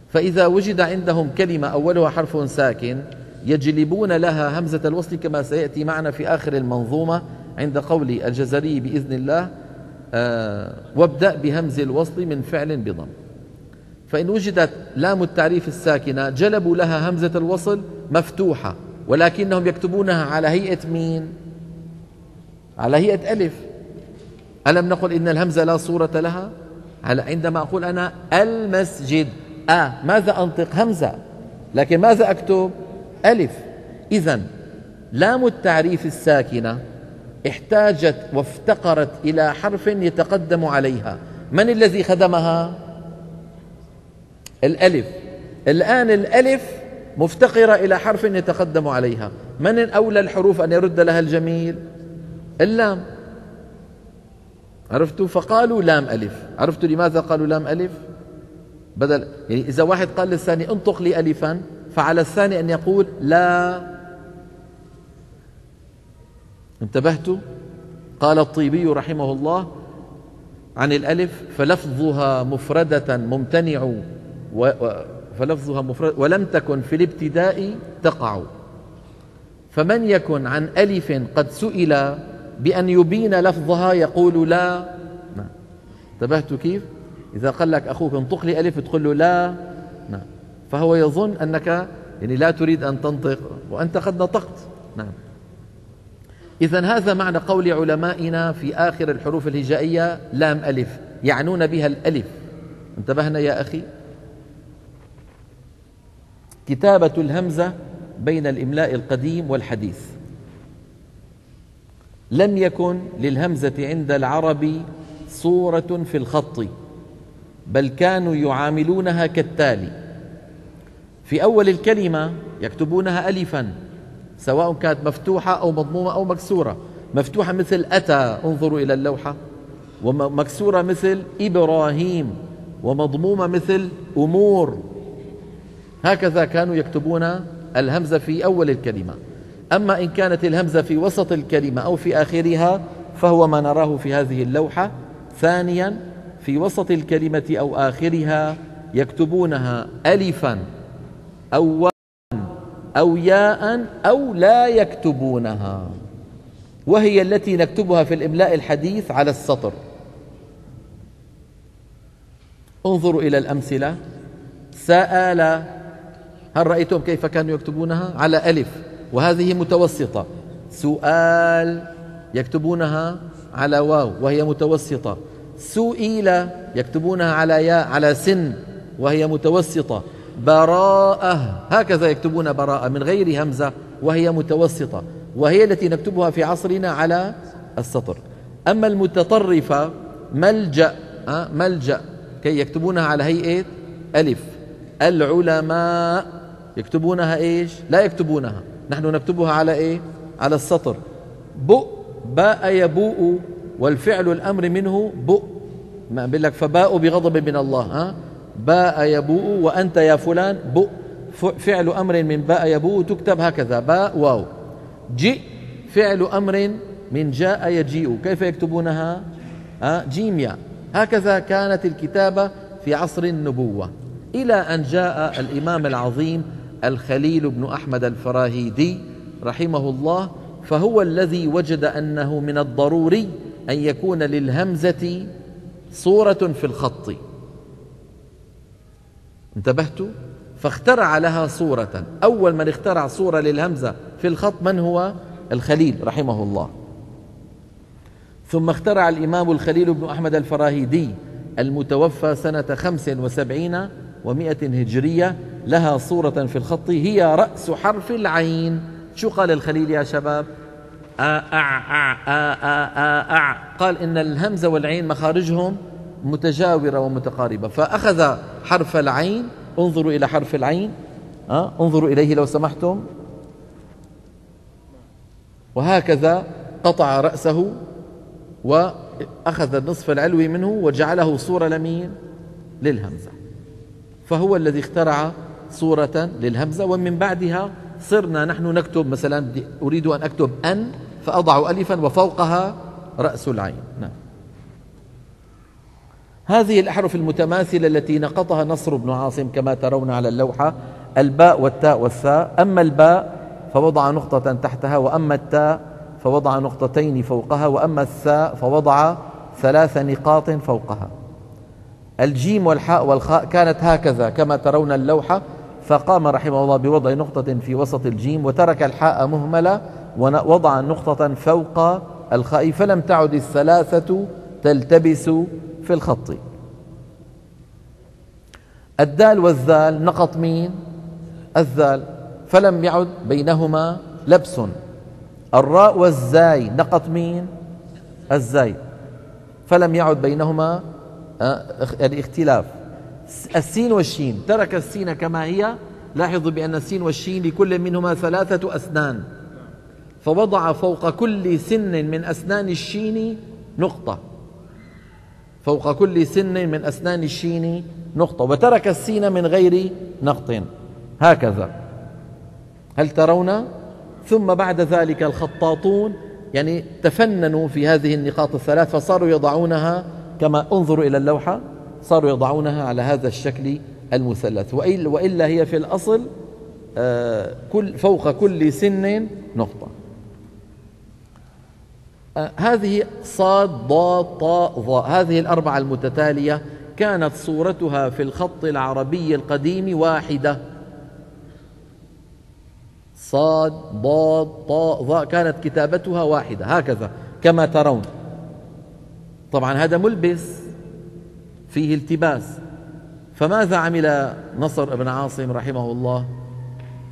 فإذا وجد عندهم كلمة أولها حرف ساكن يجلبون لها همزة الوصل كما سيأتي معنا في آخر المنظومة عند قول الجزري بإذن الله. آه وابدأ بهمز الوصل من فعل بضم. فإن وجدت لام التعريف الساكنة جلبوا لها همزة الوصل مفتوحة ولكنهم يكتبونها على هيئة مين؟ على هيئة ألف. ألم نقل إن الهمزة لا صورة لها؟ عندما أقول أنا المسجد. آه ماذا أنطق همزة؟ لكن ماذا أكتب؟ ألف. إذا لام التعريف الساكنة احتاجت وافتقرت إلى حرف يتقدم عليها. من الذي خدمها؟ الألف. الآن الألف مفتقرة إلى حرف يتقدم عليها. من أولى الحروف أن يرد لها الجميل؟ اللام. عرفتوا؟ فقالوا لام ألف. عرفتوا لماذا قالوا لام ألف؟ بدل يعني إذا واحد قال للثاني انطق لي ألفا فعلى الثاني أن يقول لا. انتبهتوا؟ قال الطيبي رحمه الله عن الألف فلفظها مفردة ممتنع و فلفظها مفرد ولم تكن في الابتداء تقع. فمن يكن عن ألف قد سئل بأن يبين لفظها يقول لا. نعم. انتبهت كيف؟ إذا قال لك أخوك انطق لي ألف تقول له لا. نعم. فهو يظن أنك يعني لا تريد أن تنطق وأنت قد نطقت. نعم. إذا هذا معنى قول علمائنا في آخر الحروف الهجائية لام ألف يعنون بها الألف. انتبهنا يا أخي. كتابة الهمزة بين الإملاء القديم والحديث. لم يكن للهمزة عند العرب صورة في الخط بل كانوا يعاملونها كالتالي. في أول الكلمة يكتبونها ألفا. سواء كانت مفتوحة أو مضمومة أو مكسورة. مفتوحة مثل أتى انظروا إلى اللوحة. ومكسورة مثل إبراهيم. ومضمومة مثل أمور. هكذا كانوا يكتبون الهمزة في أول الكلمة. أما إن كانت الهمزة في وسط الكلمة أو في آخرها فهو ما نراه في هذه اللوحة. ثانيا في وسط الكلمة أو آخرها يكتبونها ألفا. أو أو ياء أو لا يكتبونها. وهي التي نكتبها في الإملاء الحديث على السطر. انظروا إلى الأمثلة. سأل هل رأيتم كيف كانوا يكتبونها؟ على ألف. وهذه متوسطة. سؤال يكتبونها على واو وهي متوسطة. سئل يكتبونها على ياء على سن وهي متوسطة. براءة. هكذا يكتبون براءة من غير همزة وهي متوسطة وهي التي نكتبها في عصرنا على السطر. أما المتطرفة ملجأ ملجأ كي يكتبونها على هيئة ألف. العلماء يكتبونها إيش؟ لا يكتبونها. نحن نكتبها على إيه؟ على السطر. بؤ باء يبوء والفعل الأمر منه بؤ. ما بقول لك فباء بغضب من الله ها؟ باء يبوء وأنت يا فلان بؤ. فعل أمر من باء يبوء تكتب هكذا. باء واو. جئ فعل أمر من جاء يجيء. كيف يكتبونها؟ ها جيم يا هكذا كانت الكتابة في عصر النبوة. إلى أن جاء الإمام العظيم الخليل بن أحمد الفراهيدي رحمه الله فهو الذي وجد أنه من الضروري أن يكون للهمزة صورة في الخط. انتبهت فاخترع لها صورة. أول من اخترع صورة للهمزة في الخط من هو؟ الخليل رحمه الله. ثم اخترع الإمام الخليل بن أحمد الفراهيدي المتوفى سنة خمس وسبعين ومائة هجرية. لها صورة في الخط. هي رأس حرف العين. شو قال الخليل يا شباب؟ آ أع أع آ آ آ أع قال إن الهمزة والعين مخارجهم. متجاورة ومتقاربة. فأخذ حرف العين انظروا إلى حرف العين. أه؟ انظروا إليه لو سمحتم. وهكذا قطع رأسه وأخذ النصف العلوي منه وجعله صورة لمين؟ للهمزة. فهو الذي اخترع صورة للهمزة. ومن بعدها صرنا نحن نكتب مثلا أريد أن أكتب أن فأضع ألفا وفوقها رأس العين. نعم. هذه الأحرف المتماثلة التي نقطها نصر بن عاصم كما ترون على اللوحة الباء والتاء والثاء. أما الباء فوضع نقطة تحتها وأما التاء فوضع نقطتين فوقها وأما الثاء فوضع ثلاث نقاط فوقها. الجيم والحاء والخاء كانت هكذا كما ترون اللوحة. فقام رحمه الله بوضع نقطة في وسط الجيم وترك الحاء مهملة ووضع نقطة فوق الخاء. فلم تعد الثلاثة تلتبس في الخط. الدال والذال نقط مين؟ الذال. فلم يعد بينهما لبس. الراء والزاي نقط مين؟ الزاي. فلم يعد بينهما الاختلاف السين والشين. ترك السين كما هي. لاحظوا بأن السين والشين لكل منهما ثلاثة أسنان. فوضع فوق كل سن من أسنان الشين نقطة. فوق كل سن من أسنان الشين نقطة وترك السين من غير نقط. هكذا. هل ترون؟ ثم بعد ذلك الخطاطون يعني تفننوا في هذه النقاط الثلاث فصاروا يضعونها كما انظروا إلى اللوحة صاروا يضعونها على هذا الشكل المثلث. وإلا هي في الأصل آه، كل فوق كل سن نقطة. هذه صاد ضاد طاء ظاء هذه الأربعة المتتالية كانت صورتها في الخط العربي القديم واحدة. صاد ضاد طاء ظاء كانت كتابتها واحدة. هكذا كما ترون. طبعا هذا ملبس فيه التباس. فماذا عمل نصر بن عاصم رحمه الله؟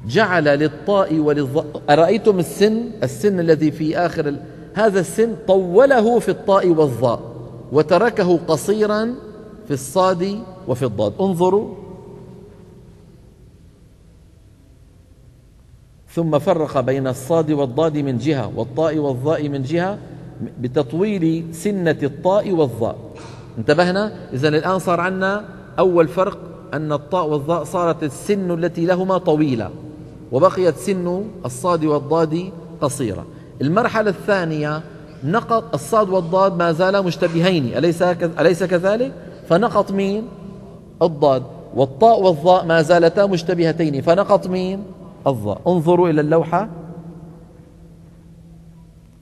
جعل للطاء وللظاء أرأيتم السن؟ السن الذي في آخر هذا السن طوله في الطاء والظاء وتركه قصيرا في الصاد وفي الضاد. انظروا. ثم فرق بين الصاد والضاد من جهة والطاء والظاء من جهة بتطويل سنة الطاء والظاء. انتبهنا؟ إذا الآن صار عندنا أول فرق أن الطاء والظاء صارت السن التي لهما طويلة وبقيت سن الصاد والضاد قصيرة. المرحلة الثانية نقط الصاد والضاد ما زالا مشتبهين أليس أليس كذلك؟ فنقط مين؟ الضاد والطاء والظاء ما زالتا مشتبهتين فنقط مين؟ الظاء انظروا إلى اللوحة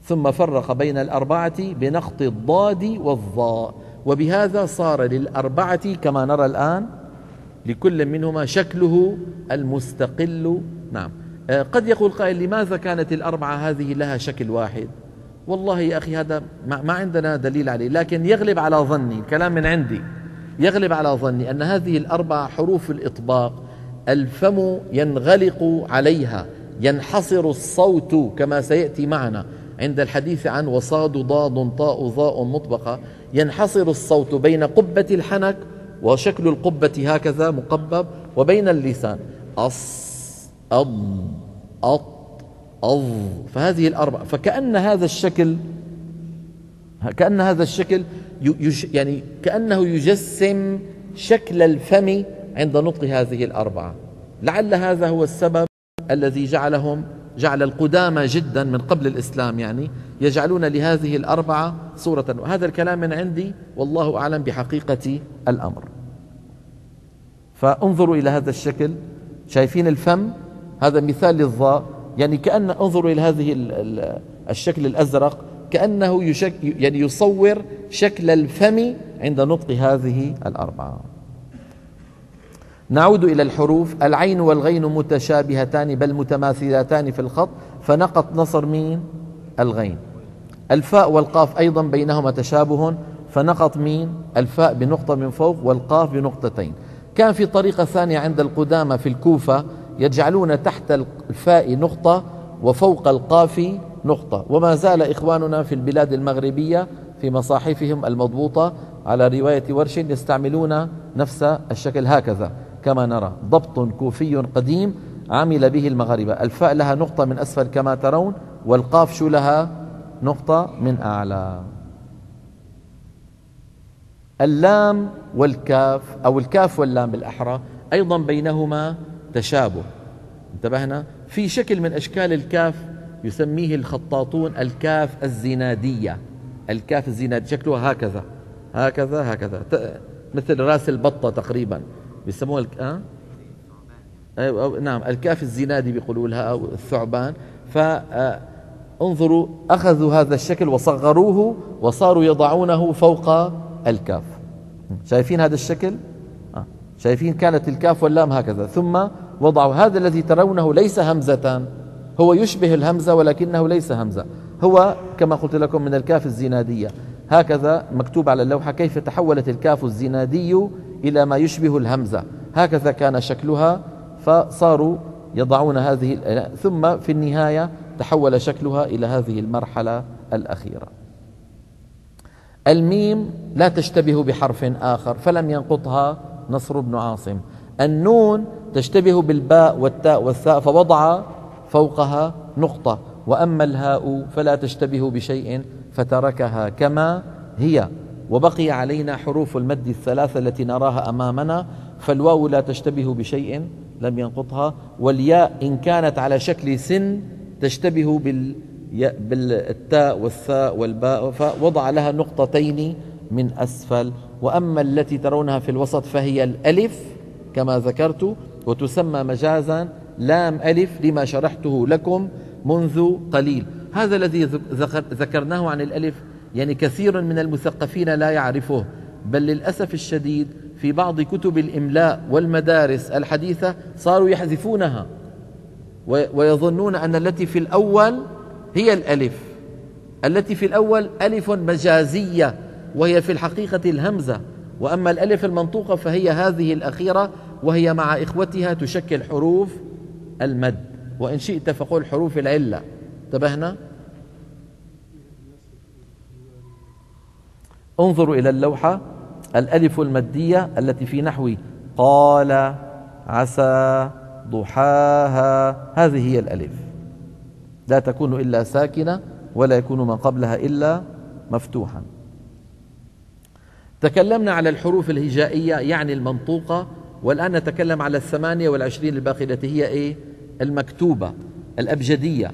ثم فرق بين الأربعة بنقط الضاد والظاء وبهذا صار للأربعة كما نرى الآن لكل منهما شكله المستقل نعم قد يقول قائل لماذا كانت الأربعة هذه لها شكل واحد؟ والله يا أخي هذا ما عندنا دليل عليه لكن يغلب على ظني كلام من عندي يغلب على ظني أن هذه الأربع حروف الإطباق ألفم ينغلق عليها ينحصر الصوت كما سيأتي معنا عند الحديث عن وصاد ضاد طاء ضاء مطبقة ينحصر الصوت بين قبة الحنك وشكل القبة هكذا مقبب وبين اللسان. أص أض أط أض فهذه الأربعة فكأن هذا الشكل كأن هذا الشكل يعني كأنه يجسم شكل الفم عند نطق هذه الأربعة لعل هذا هو السبب الذي جعلهم جعل القدامى جدا من قبل الإسلام يعني يجعلون لهذه الأربعة صورة. وهذا الكلام من عندي والله أعلم بحقيقة الأمر. فانظروا إلى هذا الشكل. شايفين الفم؟ هذا مثال للضاء يعني كأن انظروا إلى هذه الشكل الأزرق كأنه يشك يعني يصور شكل الفم عند نطق هذه الأربعة. نعود إلى الحروف العين والغين متشابهتان بل متماثلتان في الخط فنقط نصر مين الغين. الفاء والقاف أيضا بينهما تشابه فنقط مين الفاء بنقطة من فوق والقاف بنقطتين. كان في طريقة ثانية عند القدامى في الكوفة يجعلون تحت الفاء نقطة وفوق القاف نقطة. وما زال إخواننا في البلاد المغربية في مصاحفهم المضبوطة على رواية ورش يستعملون نفس الشكل هكذا. كما نرى ضبط كوفي قديم عمل به المغاربة. الفاء لها نقطة من أسفل كما ترون والقاف شو لها؟ نقطة من أعلى. اللام والكاف أو الكاف واللام بالأحرى أيضا بينهما تشابه. انتبهنا في شكل من أشكال الكاف يسميه الخطاطون الكاف الزنادية. الكاف الزنادية شكلها هكذا. هكذا هكذا. مثل راس البطة تقريبا. بيسموها الك... أه؟ أو نعم. الكاف الزنادي بيقولوا لها أو الثعبان. فانظروا آه، أخذوا هذا الشكل وصغروه وصاروا يضعونه فوق الكاف. شايفين هذا الشكل؟ آه. شايفين كانت الكاف واللام هكذا. ثم وضعوا هذا الذي ترونه ليس همزة. هو يشبه الهمزة ولكنه ليس همزة. هو كما قلت لكم من الكاف الزنادية. هكذا مكتوب على اللوحة كيف تحولت الكاف الزنادي إلى ما يشبه الهمزة. هكذا كان شكلها فصاروا يضعون هذه ثم في النهاية تحول شكلها إلى هذه المرحلة الأخيرة. الميم لا تشتبه بحرف آخر فلم ينقطها نصر بن عاصم. النون تشتبه بالباء والتاء والثاء فوضع فوقها نقطة وأما الهاء فلا تشتبه بشيء فتركها كما هي. وبقي علينا حروف المد الثلاثة التي نراها أمامنا فالواو لا تشتبه بشيء لم ينقطها والياء إن كانت على شكل سن تشتبه بال بالتاء والثاء والباء فوضع لها نقطتين من أسفل. وأما التي ترونها في الوسط فهي الألف كما ذكرت وتسمى مجازا لام ألف لما شرحته لكم منذ قليل. هذا الذي ذكرناه عن الألف يعني كثير من المثقفين لا يعرفه. بل للأسف الشديد في بعض كتب الإملاء والمدارس الحديثة صاروا يحذفونها ويظنون أن التي في الأول هي الألف. التي في الأول ألف مجازية وهي في الحقيقة الهمزة. وأما الألف المنطوقة فهي هذه الأخيرة وهي مع إخوتها تشكل حروف المد. وإن شئت فقل حروف العلة. انتبهنا؟ انظروا إلى اللوحة الألف المدية التي في نحو قال عسى ضحاها. هذه هي الألف. لا تكون إلا ساكنة ولا يكون ما قبلها إلا مفتوحا. تكلمنا على الحروف الهجائية يعني المنطوقة والآن نتكلم على الثمانية والعشرين الباقية التي هي إيه؟ المكتوبة الأبجدية.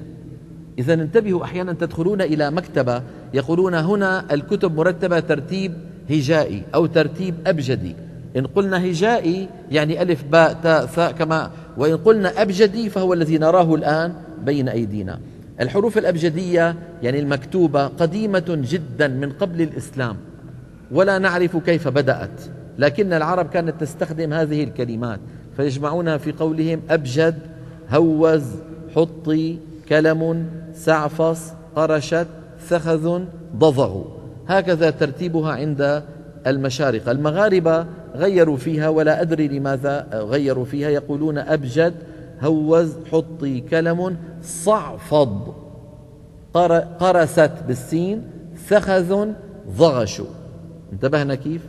إذا انتبهوا أحيانا تدخلون إلى مكتبة يقولون هنا الكتب مرتبة ترتيب هجائي أو ترتيب أبجدي. إن قلنا هجائي يعني ألف باء تاء ثاء كما وإن قلنا أبجدي فهو الذي نراه الآن بين أيدينا. الحروف الأبجدية يعني المكتوبة قديمة جدا من قبل الإسلام. ولا نعرف كيف بدأت. لكن العرب كانت تستخدم هذه الكلمات. فيجمعونها في قولهم أبجد هوز حطي كلم سعفص قرشت ثخذ ضضغ هكذا ترتيبها عند المشارقة المغاربة غيروا فيها ولا أدري لماذا غيروا فيها. يقولون أبجد هوز حطي كلم صعفض. قرست بالسين ثخذ ضغش انتبهنا كيف؟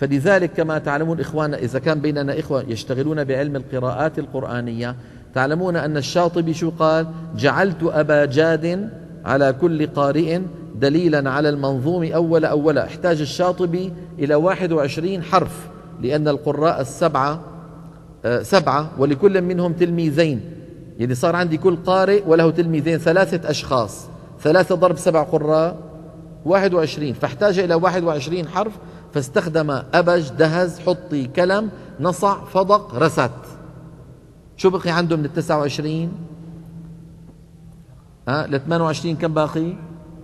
فلذلك كما تعلمون إخواننا إذا كان بيننا إخوة يشتغلون بعلم القراءات القرآنية تعلمون أن الشاطبي شو قال؟ جعلت أبا جاد على كل قارئ دليلا على المنظوم أول أول احتاج الشاطبي إلى 21 حرف لأن القراء السبعة آه، سبعة ولكل منهم تلميذين. يعني صار عندي كل قارئ وله تلميذين ثلاثة أشخاص ثلاثة ضرب سبع قراء 21 فاحتاج إلى 21 حرف فاستخدم أبج دهز حطي كلم نصع فضق رست شو بقي عنده من ال 29 ها ل 28 كم باقي؟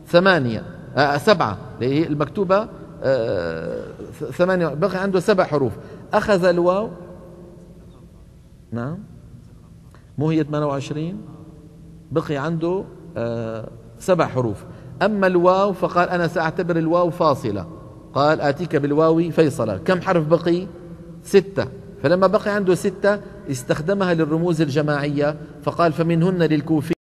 ثمانية. آه سبعة. هي المكتوبة آه ثمانية. بقي عنده سبع حروف. أخذ الواو. نعم. مو هي 28 بقي عنده آه سبع حروف. أما الواو فقال أنا سأعتبر الواو فاصلة. قال آتيك بالواو فيصلة كم حرف بقي؟ ستة. فلما بقي عنده ستة استخدمها للرموز الجماعية فقال فمنهن للكوفي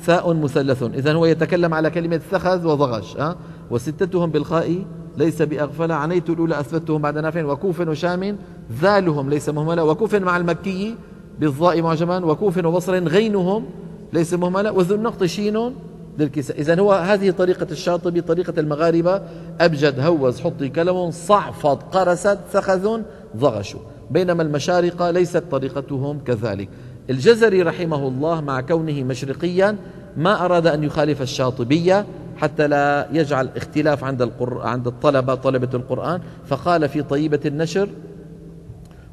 ثاء مثلث. إذا هو يتكلم على كلمة ثخذ وضغش أه؟ وستتهم بالخاء ليس بأغفلة عنيت الأولى أثبتهم بعد نافع وكوف وشام ذالهم ليس مهملة وكوف مع المكي بالضاء معجما وكوف وبصر غينهم ليس مهملة وذو النقط شين للكساء. إذا هو هذه طريقة الشاطبي طريقة المغاربة. أبجد هوز حطي كلم صعفض قرست ثخذ ضغش بينما المشارقة ليست طريقتهم كذلك. الجزري رحمه الله مع كونه مشرقيا ما أراد أن يخالف الشاطبية حتى لا يجعل اختلاف عند عند الطلبة طلبة القرآن. فقال في طيبة النشر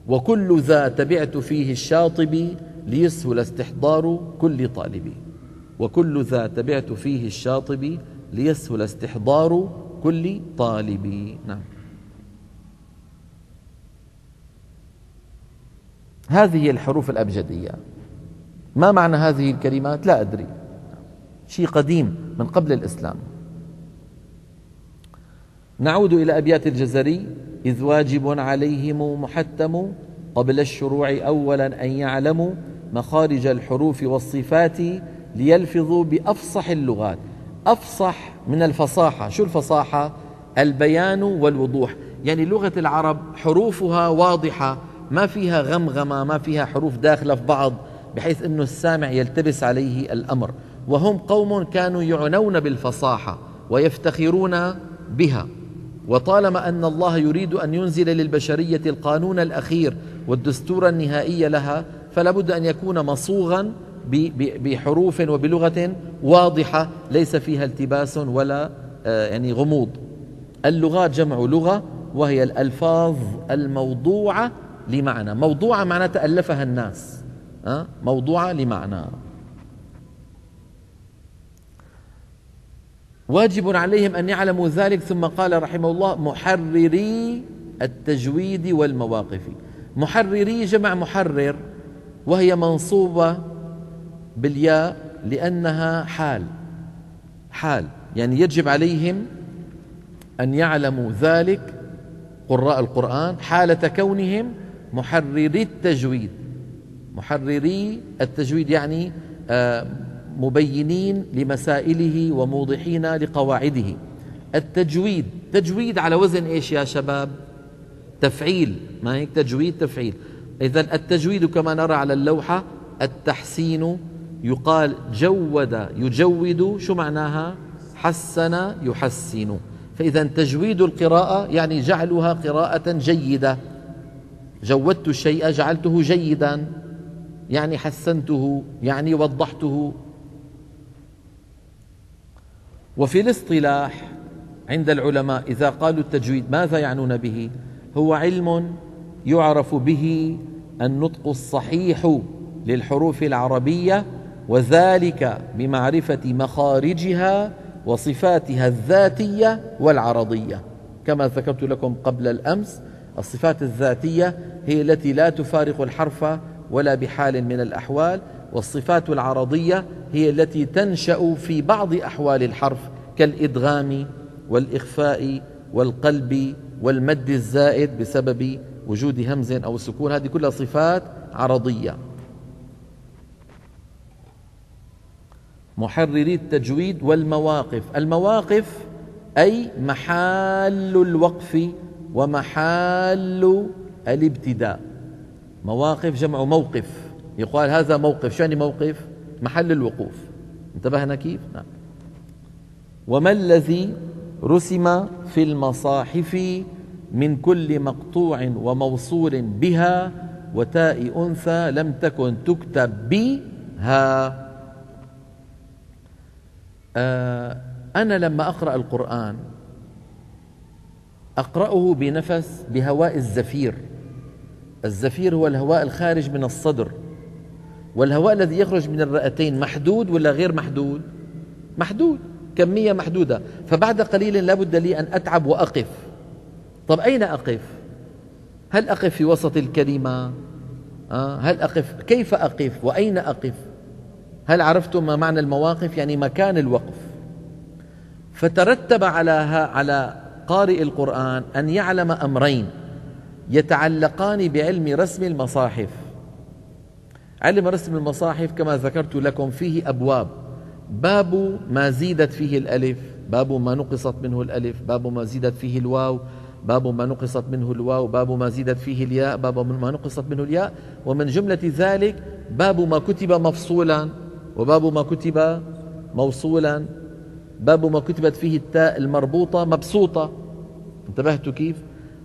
وكل ذا تبعت فيه الشاطبي ليسهل استحضار كل طالب وكل ذا تبعت فيه الشاطبي ليسهل استحضار كل طالب. نعم. هذه الحروف الأبجدية. ما معنى هذه الكلمات؟ لا أدري. شيء قديم من قبل الإسلام. نعود إلى أبيات الجزري. إذ واجب عليهم محتم قبل الشروع أولا أن يعلموا مخارج الحروف والصفات ليلفظوا بأفصح اللغات. أفصح من الفصاحة. شو الفصاحة؟ البيان والوضوح. يعني لغة العرب حروفها واضحة ما فيها غمغمة ما فيها حروف داخلة في بعض بحيث أنه السامع يلتبس عليه الأمر. وهم قوم كانوا يعنون بالفصاحة ويفتخرون بها. وطالما أن الله يريد أن ينزل للبشرية القانون الأخير والدستور النهائي لها فلا بد أن يكون مصوغا بحروف وبلغة واضحة ليس فيها التباس ولا آه، يعني غموض. اللغات جمع لغة وهي الألفاظ الموضوعة لمعنى. موضوعة معنى تألفها الناس أه؟ موضوعة لمعنى. واجب عليهم أن يعلموا ذلك. ثم قال رحمه الله محرري التجويد والمواقف. محرري جمع محرر وهي منصوبة بالياء لأنها حال. حال. يعني يجب عليهم أن يعلموا ذلك قراء القرآن حالة كونهم محرري التجويد. محرري التجويد يعني آه، مبينين لمسائله وموضحين لقواعده. التجويد. تجويد على وزن إيش يا شباب؟ تفعيل. ما هيك؟ تجويد تفعيل. اذا التجويد كما نرى على اللوحة التحسين يقال جود يجود شو معناها؟ حسن يحسن. فإذا تجويد القراءة يعني جعلها قراءة جيدة. جودت الشيء جعلته جيدا. يعني حسنته يعني وضحته. وفي الاصطلاح عند العلماء إذا قالوا التجويد ماذا يعنون به؟ هو علم يعرف به النطق الصحيح للحروف العربية وذلك بمعرفة مخارجها وصفاتها الذاتية والعرضية. كما ذكرت لكم قبل الأمس الصفات الذاتية هي التي لا تفارق الحرف ولا بحال من الأحوال والصفات العرضية هي التي تنشأ في بعض أحوال الحرف كالإدغام والإخفاء والقلب والمد الزائد بسبب وجود همز أو سكون. هذه كلها صفات عرضية. محرري التجويد والمواقف. المواقف أي محال الوقف ومحال الابتداء. مواقف جمع موقف. يقال هذا موقف يعني موقف؟ محل الوقوف. انتبهنا كيف؟ نعم. وما الذي رسم في المصاحف من كل مقطوع وموصول بها وتاء أنثى لم تكن تكتب بها؟ أنا لما أقرأ القرآن أقرأه بنفس بهواء الزفير. الزفير هو الهواء الخارج من الصدر. والهواء الذي يخرج من الرئتين محدود ولا غير محدود؟ محدود كمية محدودة. فبعد قليل لابد لي أن أتعب وأقف. طب أين أقف؟ هل أقف في وسط الكلمة؟ آه، هل أقف؟ كيف أقف؟ وأين أقف؟ هل عرفتم ما معنى المواقف؟ يعني مكان الوقف. فترتب على على قارئ القرآن أن يعلم أمرين يتعلقان بعلم رسم المصاحف. علم رسم المصاحف كما ذكرت لكم فيه أبواب. باب ما زيدت فيه الألف باب ما نقصت منه الألف باب ما زيدت فيه الواو باب ما نقصت منه الواو باب ما زيدت فيه الياء باب ما نقصت منه الياء. ومن جملة ذلك باب ما كتب مفصولا. وباب ما كتب موصولا. باب ما كتبت فيه التاء المربوطة مبسوطة. انتبهت كيف؟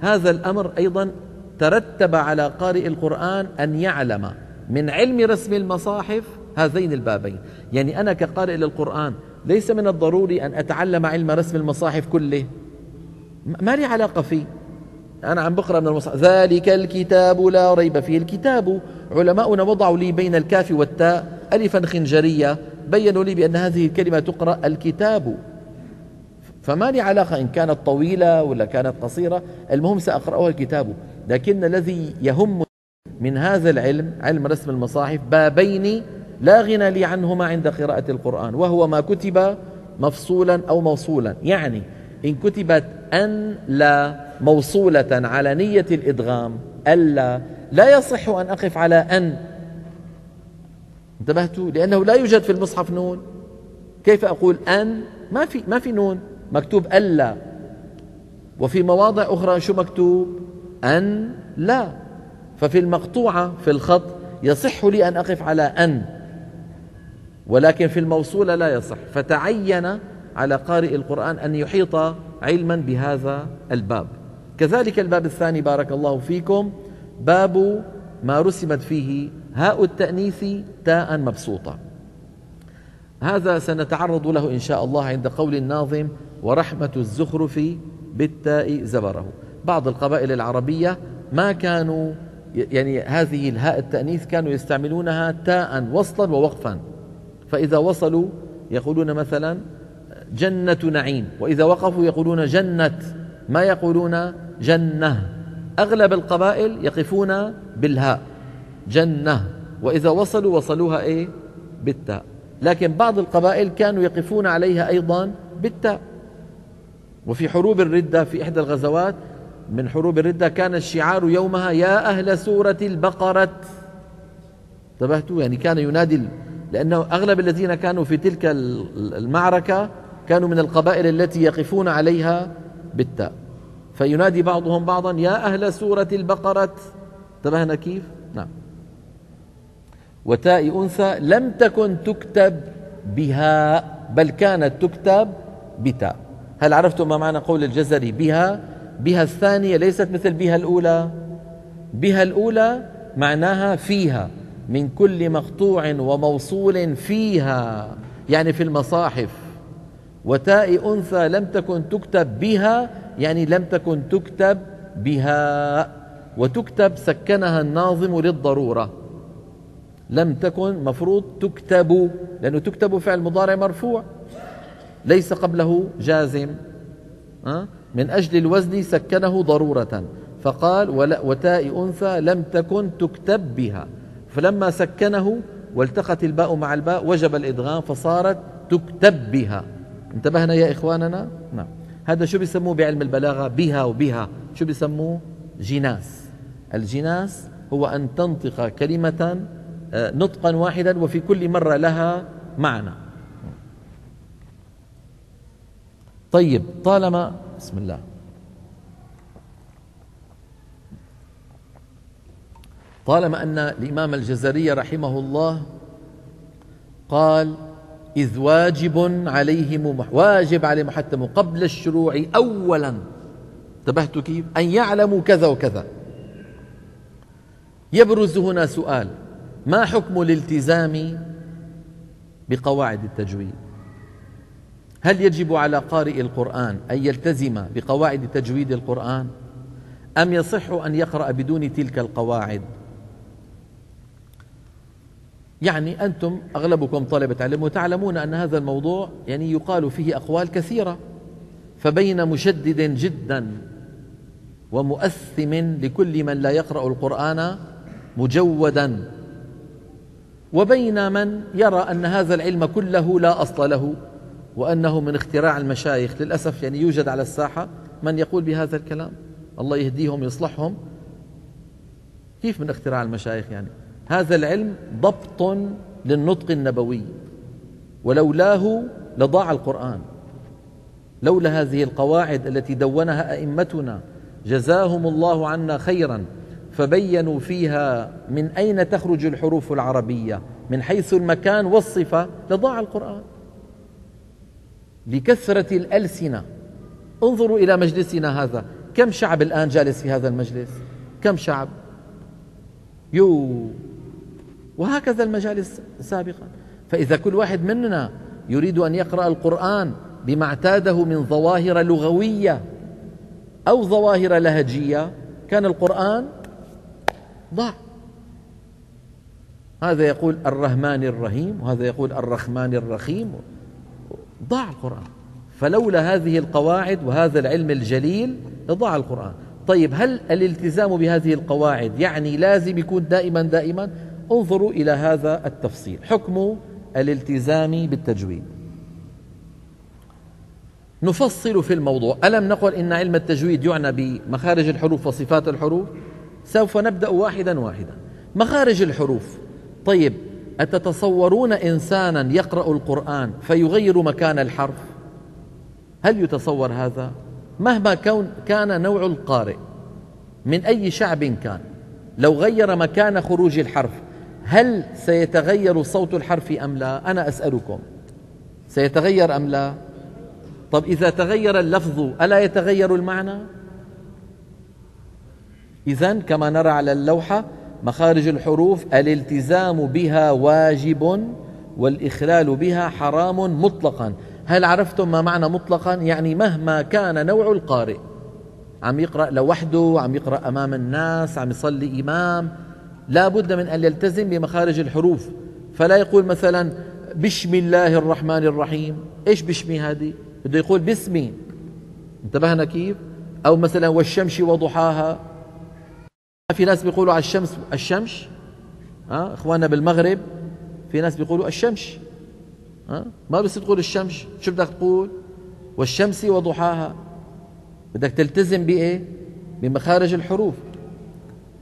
هذا الأمر أيضا ترتب على قارئ القرآن أن يعلم من علم رسم المصاحف هذين البابين. يعني أنا كقارئ للقرآن ليس من الضروري أن أتعلم علم رسم المصاحف كله. ما لي علاقة فيه. أنا عم بقرأ من المصحف ذلك الكتاب لا ريب فيه الكتاب. علماؤنا وضعوا لي بين الكاف والتاء ألفا خنجرية. بينوا لي بأن هذه الكلمة تقرأ الكتاب. فما لي علاقة إن كانت طويلة ولا كانت قصيرة. المهم سأقرأها الكتاب. لكن الذي يهم من هذا العلم علم رسم المصاحف بابين لا غنى لي عنهما عند قراءة القرآن. وهو ما كتب مفصولا أو موصولا. يعني إن كتبت أن لا موصولة على نية الإدغام. ألا لا يصح أن أقف على أن. انتبهتوا؟ لأنه لا يوجد في المصحف نون. كيف أقول أن؟ ما في ما في نون. مكتوب ألا. وفي مواضع أخرى شو مكتوب؟ أن لا. ففي المقطوعة في الخط يصح لي أن أقف على أن. ولكن في الموصولة لا يصح. فتعين على قارئ القرآن أن يحيط علما بهذا الباب. كذلك الباب الثاني بارك الله فيكم باب ما رسمت فيه هاء التأنيث تاء مبسوطة. هذا سنتعرض له إن شاء الله عند قول الناظم ورحمة الزخرف بالتاء زبره. بعض القبائل العربية ما كانوا يعني هذه الهاء التأنيث كانوا يستعملونها تاء وصلا ووقفا. فإذا وصلوا يقولون مثلا جنة نعيم وإذا وقفوا يقولون جنة ما يقولون جنة. أغلب القبائل يقفون بالهاء. جنة. وإذا وصلوا وصلوها إيه؟ بالتاء. لكن بعض القبائل كانوا يقفون عليها أيضا بالتاء. وفي حروب الردة في إحدى الغزوات من حروب الردة كان الشعار يومها يا أهل سورة البقرة. انتبهتوا؟ يعني كان ينادي لأنه أغلب الذين كانوا في تلك المعركة كانوا من القبائل التي يقفون عليها بالتاء. فينادي بعضهم بعضا يا أهل سورة البقرة. انتبهنا كيف؟ نعم. وتاء أنثى لم تكن تكتب بها بل كانت تكتب بتاء. هل عرفتم ما معنى قول الجزري؟ بها بها الثانية ليست مثل بها الأولى. بها الأولى معناها فيها من كل مقطوع وموصول فيها يعني في المصاحف. وتاء أنثى لم تكن تكتب بها يعني لم تكن تكتب بها وتكتب سكنها الناظم للضرورة. لم تكن مفروض تكتب لأنه تكتب فعل مضارع مرفوع. ليس قبله جازم من أجل الوزن سكنه ضرورة. فقال وتاء أنثى لم تكن تكتب بها. فلما سكنه والتقت الباء مع الباء وجب الإدغام فصارت تكتب بها. انتبهنا يا إخواننا؟ نعم. هذا شو بيسموه بعلم البلاغة؟ بها وبها. شو بيسموه؟ جناس الجناس هو أن تنطق كلمة آه، نطقا واحدا وفي كل مرة لها معنى. طيب طالما بسم الله. طالما أن الإمام الجزري رحمه الله قال إذ واجب عليهم واجب عليهم حتى قبل الشروع أولا. انتبهتوا كيف؟ أن يعلموا كذا وكذا. يبرز هنا سؤال ما حكم الالتزام بقواعد التجويد؟ هل يجب على قارئ القرآن أن يلتزم بقواعد تجويد القرآن؟ أم يصح أن يقرأ بدون تلك القواعد؟ يعني أنتم أغلبكم طلبة علم وتعلمون أن هذا الموضوع يعني يقال فيه أقوال كثيرة. فبين مشدد جدا ومؤثم لكل من لا يقرأ القرآن مجودا. وبين من يرى أن هذا العلم كله لا أصل له وأنه من اختراع المشايخ. للأسف يعني يوجد على الساحة من يقول بهذا الكلام. الله يهديهم يصلحهم كيف من اختراع المشايخ يعني؟ هذا العلم ضبط للنطق النبوي ولولاه لضاع القرآن. لولا هذه القواعد التي دونها أئمتنا جزاهم الله عنا خيرا فبينوا فيها من أين تخرج الحروف العربية من حيث المكان والصفة لضاع القرآن. لكثرة الألسنة. انظروا إلى مجلسنا هذا. كم شعب الآن جالس في هذا المجلس؟ كم شعب؟ يو وهكذا المجالس سابقا فإذا كل واحد مننا يريد أن يقرأ القرآن بما اعتاده من ظواهر لغوية أو ظواهر لهجية كان القرآن ضاع. هذا يقول الرحمن الرحيم وهذا يقول الرحمن الرحيم ضاع القرآن. فلولا هذه القواعد وهذا العلم الجليل لضاع القرآن. طيب هل الالتزام بهذه القواعد يعني لازم يكون دائما دائما؟ انظروا إلى هذا التفصيل. حكم الالتزام بالتجويد. نفصل في الموضوع. ألم نقل إن علم التجويد يعنى بمخارج الحروف وصفات الحروف؟ سوف نبدأ واحدا واحدا. مخارج الحروف. طيب أتتصورون إنسانا يقرأ القرآن فيغير مكان الحرف؟ هل يتصور هذا؟ مهما كون كان نوع القارئ من أي شعب كان لو غير مكان خروج الحرف هل سيتغير صوت الحرف أم لا؟ أنا أسألكم. سيتغير أم لا؟ طب إذا تغير اللفظ ألا يتغير المعنى؟ إذا كما نرى على اللوحة مخارج الحروف الالتزام بها واجب والإخلال بها حرام مطلقا. هل عرفتم ما معنى مطلقا؟ يعني مهما كان نوع القارئ. عم يقرأ لوحده عم يقرأ أمام الناس عم يصلي إمام لا بد من أن يلتزم بمخارج الحروف. فلا يقول مثلا بسم الله الرحمن الرحيم. إيش بشمي هذه؟ بده يقول باسمي. انتبهنا كيف؟ أو مثلا والشمس وضحاها. في ناس بيقولوا على الشمس الشمس؟ ها؟ إخواننا بالمغرب في ناس بيقولوا الشمس. ها؟ ما بس تقول الشمس. شو بدك تقول؟ والشمس وضحاها. بدك تلتزم بإيه؟ بمخارج الحروف.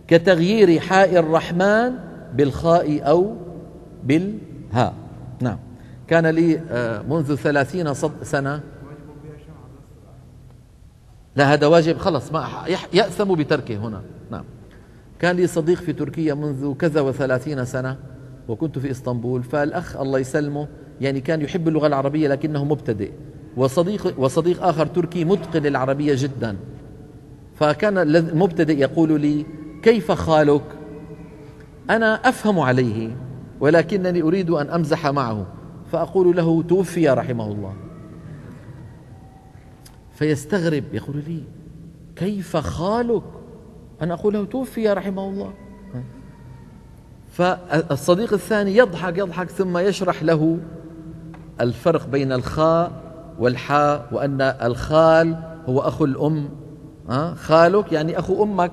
كتغيير حاء الرحمن بالخاء أو بالهاء. نعم. كان لي آه، منذ ثلاثين سنة. لا هذا واجب خلص ما يأثم بتركه هنا. نعم. كان لي صديق في تركيا منذ كذا وثلاثين سنة وكنت في إسطنبول. فالأخ الله يسلمه يعني كان يحب اللغة العربية لكنه مبتدئ. وصديق, وصديق آخر تركي متقن للعربية جدا. فكان المبتدئ يقول لي كيف خالك؟ أنا أفهم عليه ولكنني أريد أن أمزح معه فأقول له توفي رحمه الله. فيستغرب يقول لي كيف خالك؟ أنا أقول له توفي رحمه الله. فالصديق الثاني يضحك يضحك ثم يشرح له الفرق بين الخاء والحاء وأن الخال هو أخو الأم؟ خالك يعني أخو أمك؟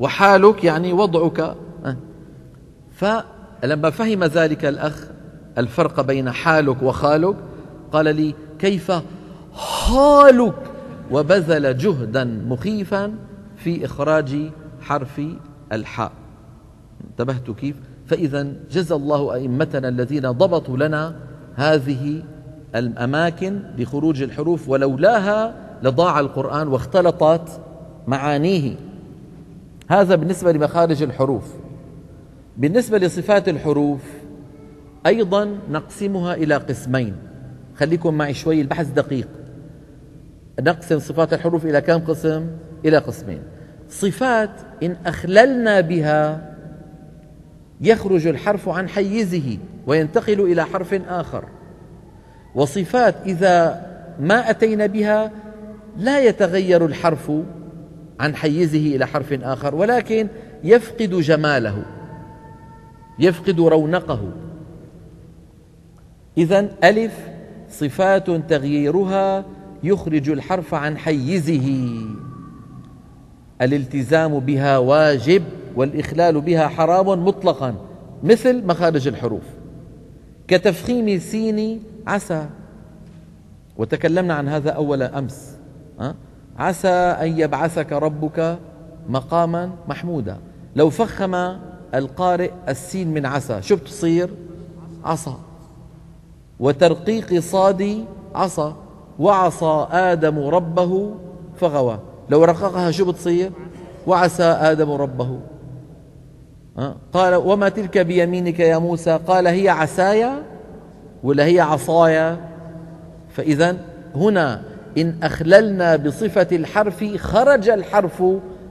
وحالك يعني وضعك؟ فلما فهم ذلك الأخ الفرق بين حالك وخالك قال لي كيف حالك؟ وبذل جهدا مخيفا في إخراج حرف الحاء. انتبهت كيف؟ فإذا جزى الله أئمتنا الذين ضبطوا لنا هذه الأماكن لخروج الحروف ولولاها لضاع القرآن واختلطت معانيه. هذا بالنسبة لمخارج الحروف. بالنسبة لصفات الحروف أيضا نقسمها إلى قسمين. خليكم معي شوي البحث دقيق. نقسم صفات الحروف إلى كم قسم؟ إلى قسمين. صفات إن أخللنا بها يخرج الحرف عن حيزه وينتقل إلى حرف آخر. وصفات إذا ما أتينا بها لا يتغير الحرف عن حيزه إلى حرف آخر ولكن يفقد جماله يفقد رونقه. إذا ألف صفات تغييرها يخرج الحرف عن حيزه. الالتزام بها واجب والإخلال بها حرام مطلقا مثل مخارج الحروف. كتفخيم سين عسى. وتكلمنا عن هذا أول أمس عسى أن يبعثك ربك مقاما محمودا. لو فخم القارئ السين من عسى. شو بتصير عصا. وترقيق صادي؟ عصا. وعصى آدم ربه فغوى. لو رققها شو بتصير وعسى آدم ربه. قال وما تلك بيمينك يا موسى؟ قال هي عسايا ولا هي عصايا؟ فإذا هنا إن أخللنا بصفة الحرف خرج الحرف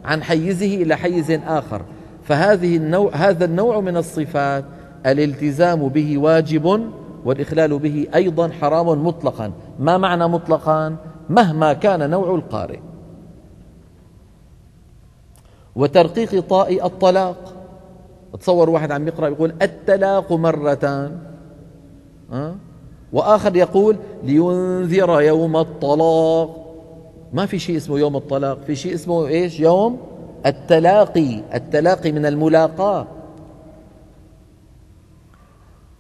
عن حيزه إلى حيز آخر. فهذه النوع هذا النوع من الصفات الالتزام به واجب والإخلال به أيضا حرام مطلقا. ما معنى مطلقا؟ مهما كان نوع القارئ. وترقيق طاء الطلاق. تصور واحد عم يقرأ يقول التلاق مرتان. أه؟ وآخر يقول لينذر يوم الطلاق. ما في شيء اسمه يوم الطلاق. في شيء اسمه إيش؟ يوم التلاقي. التلاقي من الملاقاة.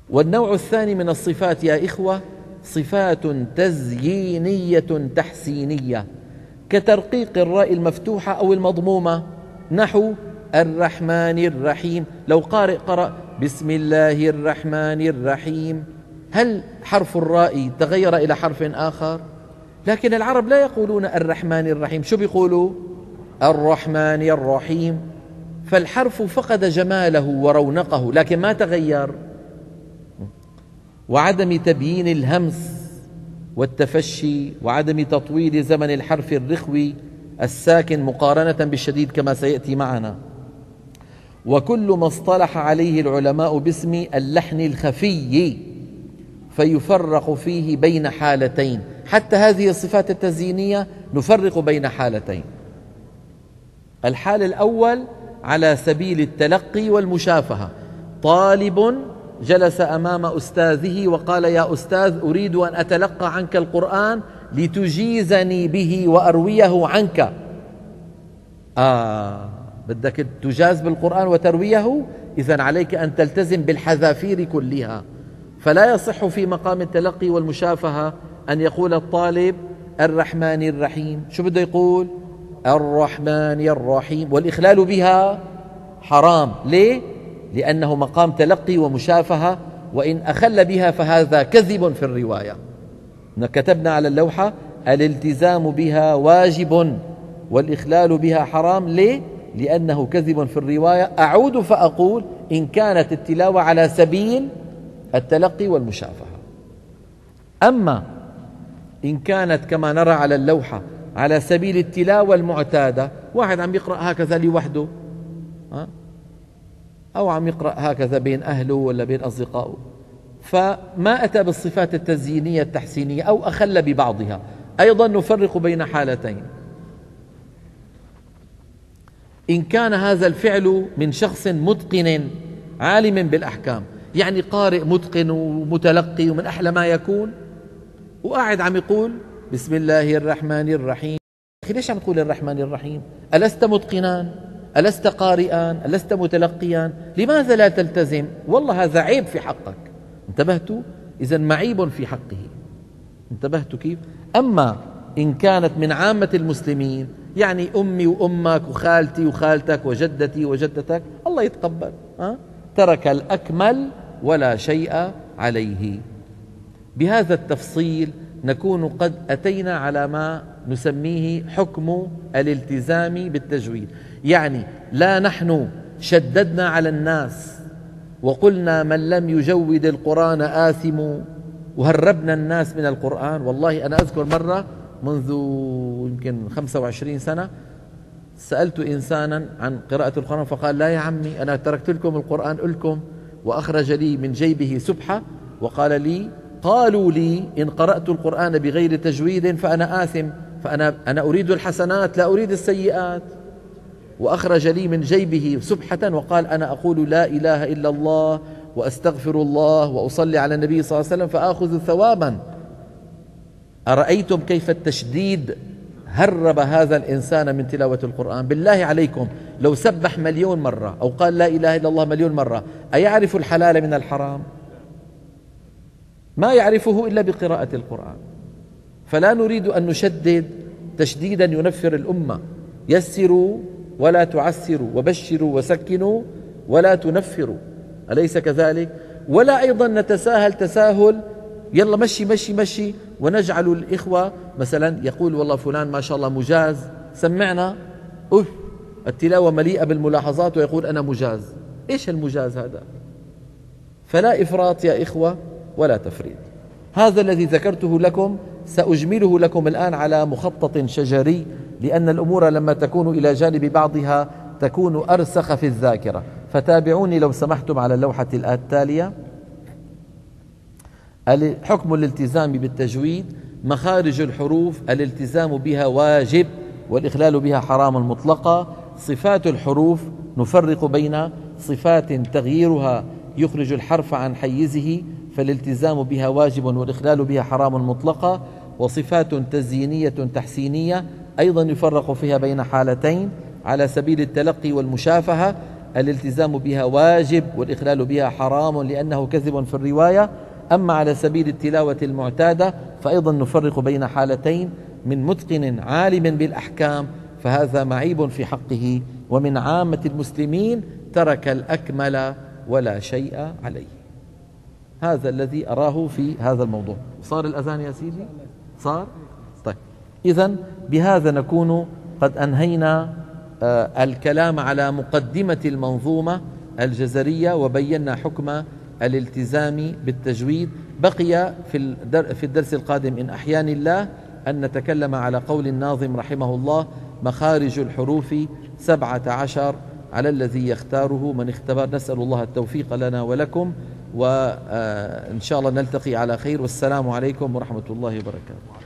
والنوع الثاني من الصفات يا إخوة صفات تزيينية تحسينية كترقيق الراء المفتوحة أو المضمومة. نحو الرحمن الرحيم. لو قارئ قرأ بسم الله الرحمن الرحيم. هل حرف الراء تغير إلى حرف آخر؟ لكن العرب لا يقولون الرحمن الرحيم. شو بيقولوا؟ الرحمن الرحيم. فالحرف فقد جماله ورونقه لكن ما تغير. وعدم تبيين الهمس والتفشي وعدم تطويل زمن الحرف الرخوي الساكن مقارنة بالشديد كما سيأتي معنا. وكل ما اصطلح عليه العلماء باسم اللحن الخفي. فيفرق فيه بين حالتين. حتى هذه الصفات التزيينية نفرق بين حالتين. الحال الأول على سبيل التلقي والمشافهة. طالب جلس أمام أستاذه وقال يا أستاذ أريد أن أتلقى عنك القرآن لتجيزني به وأرويه عنك. آه بدك تجاز بالقرآن وترويه؟ إذا عليك أن تلتزم بالحذافير كلها. فلا يصح في مقام التلقي والمشافهة أن يقول الطالب الرحمن الرحيم. شو بده يقول؟ الرحمن الرحيم. والإخلال بها حرام. ليه؟ لأنه مقام تلقي ومشافهة وإن أخل بها فهذا كذب في الرواية. كتبنا على اللوحة الالتزام بها واجب والإخلال بها حرام. ليه؟ لأنه كذب في الرواية. أعود فأقول إن كانت التلاوة على سبيل التلقي والمشافهة. أما إن كانت كما نرى على اللوحة على سبيل التلاوة المعتادة واحد عم يقرأ هكذا لوحده أو عم يقرأ هكذا بين أهله ولا بين أصدقائه. فما أتى بالصفات التزيينية التحسينية أو أخل ببعضها. أيضا نفرق بين حالتين. إن كان هذا الفعل من شخص متقن عالم بالأحكام. يعني قارئ متقن ومتلقي ومن أحلى ما يكون. وقاعد عم يقول بسم الله الرحمن الرحيم. أخي ليش عم تقول الرحمن الرحيم؟ ألست متقنا ألست قارئا ألست متلقيا لماذا لا تلتزم؟ والله هذا عيب في حقك. انتبهتوا إذا معيب في حقه. انتبهتوا كيف؟ أما إن كانت من عامة المسلمين يعني أمي وأمك وخالتي وخالتك وجدتي وجدتك الله يتقبل. ها؟ ترك الأكمل ولا شيء عليه. بهذا التفصيل نكون قد أتينا على ما نسميه حكم الالتزام بالتجويد. يعني لا نحن شددنا على الناس وقلنا من لم يجود القرآن آثم وهربنا الناس من القرآن. والله أنا أذكر مرة منذ يمكن 25 سنة سألت إنسانا عن قراءة القرآن فقال لا يا عمي أنا تركت لكم القرآن لكم وأخرج لي من جيبه سبحة وقال لي قالوا لي إن قرأت القرآن بغير تجويد فأنا آثم فأنا أنا أريد الحسنات لا أريد السيئات. وأخرج لي من جيبه سبحة وقال أنا أقول لا إله إلا الله وأستغفر الله وأصلي على النبي صلى الله عليه وسلم فآخذ ثوابا. أرأيتم كيف التشديد هرب هذا الإنسان من تلاوة القرآن. بالله عليكم لو سبح مليون مرة أو قال لا إله إلا الله مليون مرة أيعرف الحلال من الحرام؟ ما يعرفه إلا بقراءة القرآن. فلا نريد أن نشدد تشديدا ينفر الأمة. يسروا ولا تعسروا وبشروا وسكنوا ولا تنفروا. أليس كذلك؟ ولا أيضا نتساهل تساهل يلا مشي مشي مشي. ونجعل الإخوة مثلا يقول والله فلان ما شاء الله مجاز. سمعنا؟ أوف التلاوة مليئة بالملاحظات ويقول أنا مجاز. إيش المجاز هذا؟ فلا إفراط يا إخوة ولا تفريط. هذا الذي ذكرته لكم سأجمله لكم الآن على مخطط شجري لأن الأمور لما تكون إلى جانب بعضها تكون أرسخ في الذاكرة. فتابعوني لو سمحتم على اللوحة التالية حكم الالتزام بالتجويد مخارج الحروف الالتزام بها واجب والإخلال بها حرام مطلقة. صفات الحروف نفرق بين صفات تغييرها يخرج الحرف عن حيزه فالالتزام بها واجب والإخلال بها حرام مطلقة. وصفات تزيينية تحسينية أيضا يفرق فيها بين حالتين. على سبيل التلقي والمشافهة الالتزام بها واجب والإخلال بها حرام لأنه كذب في الرواية. أما على سبيل التلاوة المعتادة فأيضا نفرق بين حالتين من متقن عالم بالأحكام فهذا معيب في حقه ومن عامة المسلمين ترك الأكمل ولا شيء عليه. هذا الذي أراه في هذا الموضوع. صار الأذان يا سيدي؟ صار؟ طيب. إذا بهذا نكون قد أنهينا آه، الكلام على مقدمة المنظومة الجزرية وبينا حكم الالتزام بالتجويد. بقي في في الدرس القادم إن أحيان الله أن نتكلم على قول الناظم رحمه الله مخارج الحروف سبعة عشر على الذي يختاره من اختبر. نسأل الله التوفيق لنا ولكم وإن شاء الله نلتقي على خير. والسلام عليكم ورحمة الله وبركاته.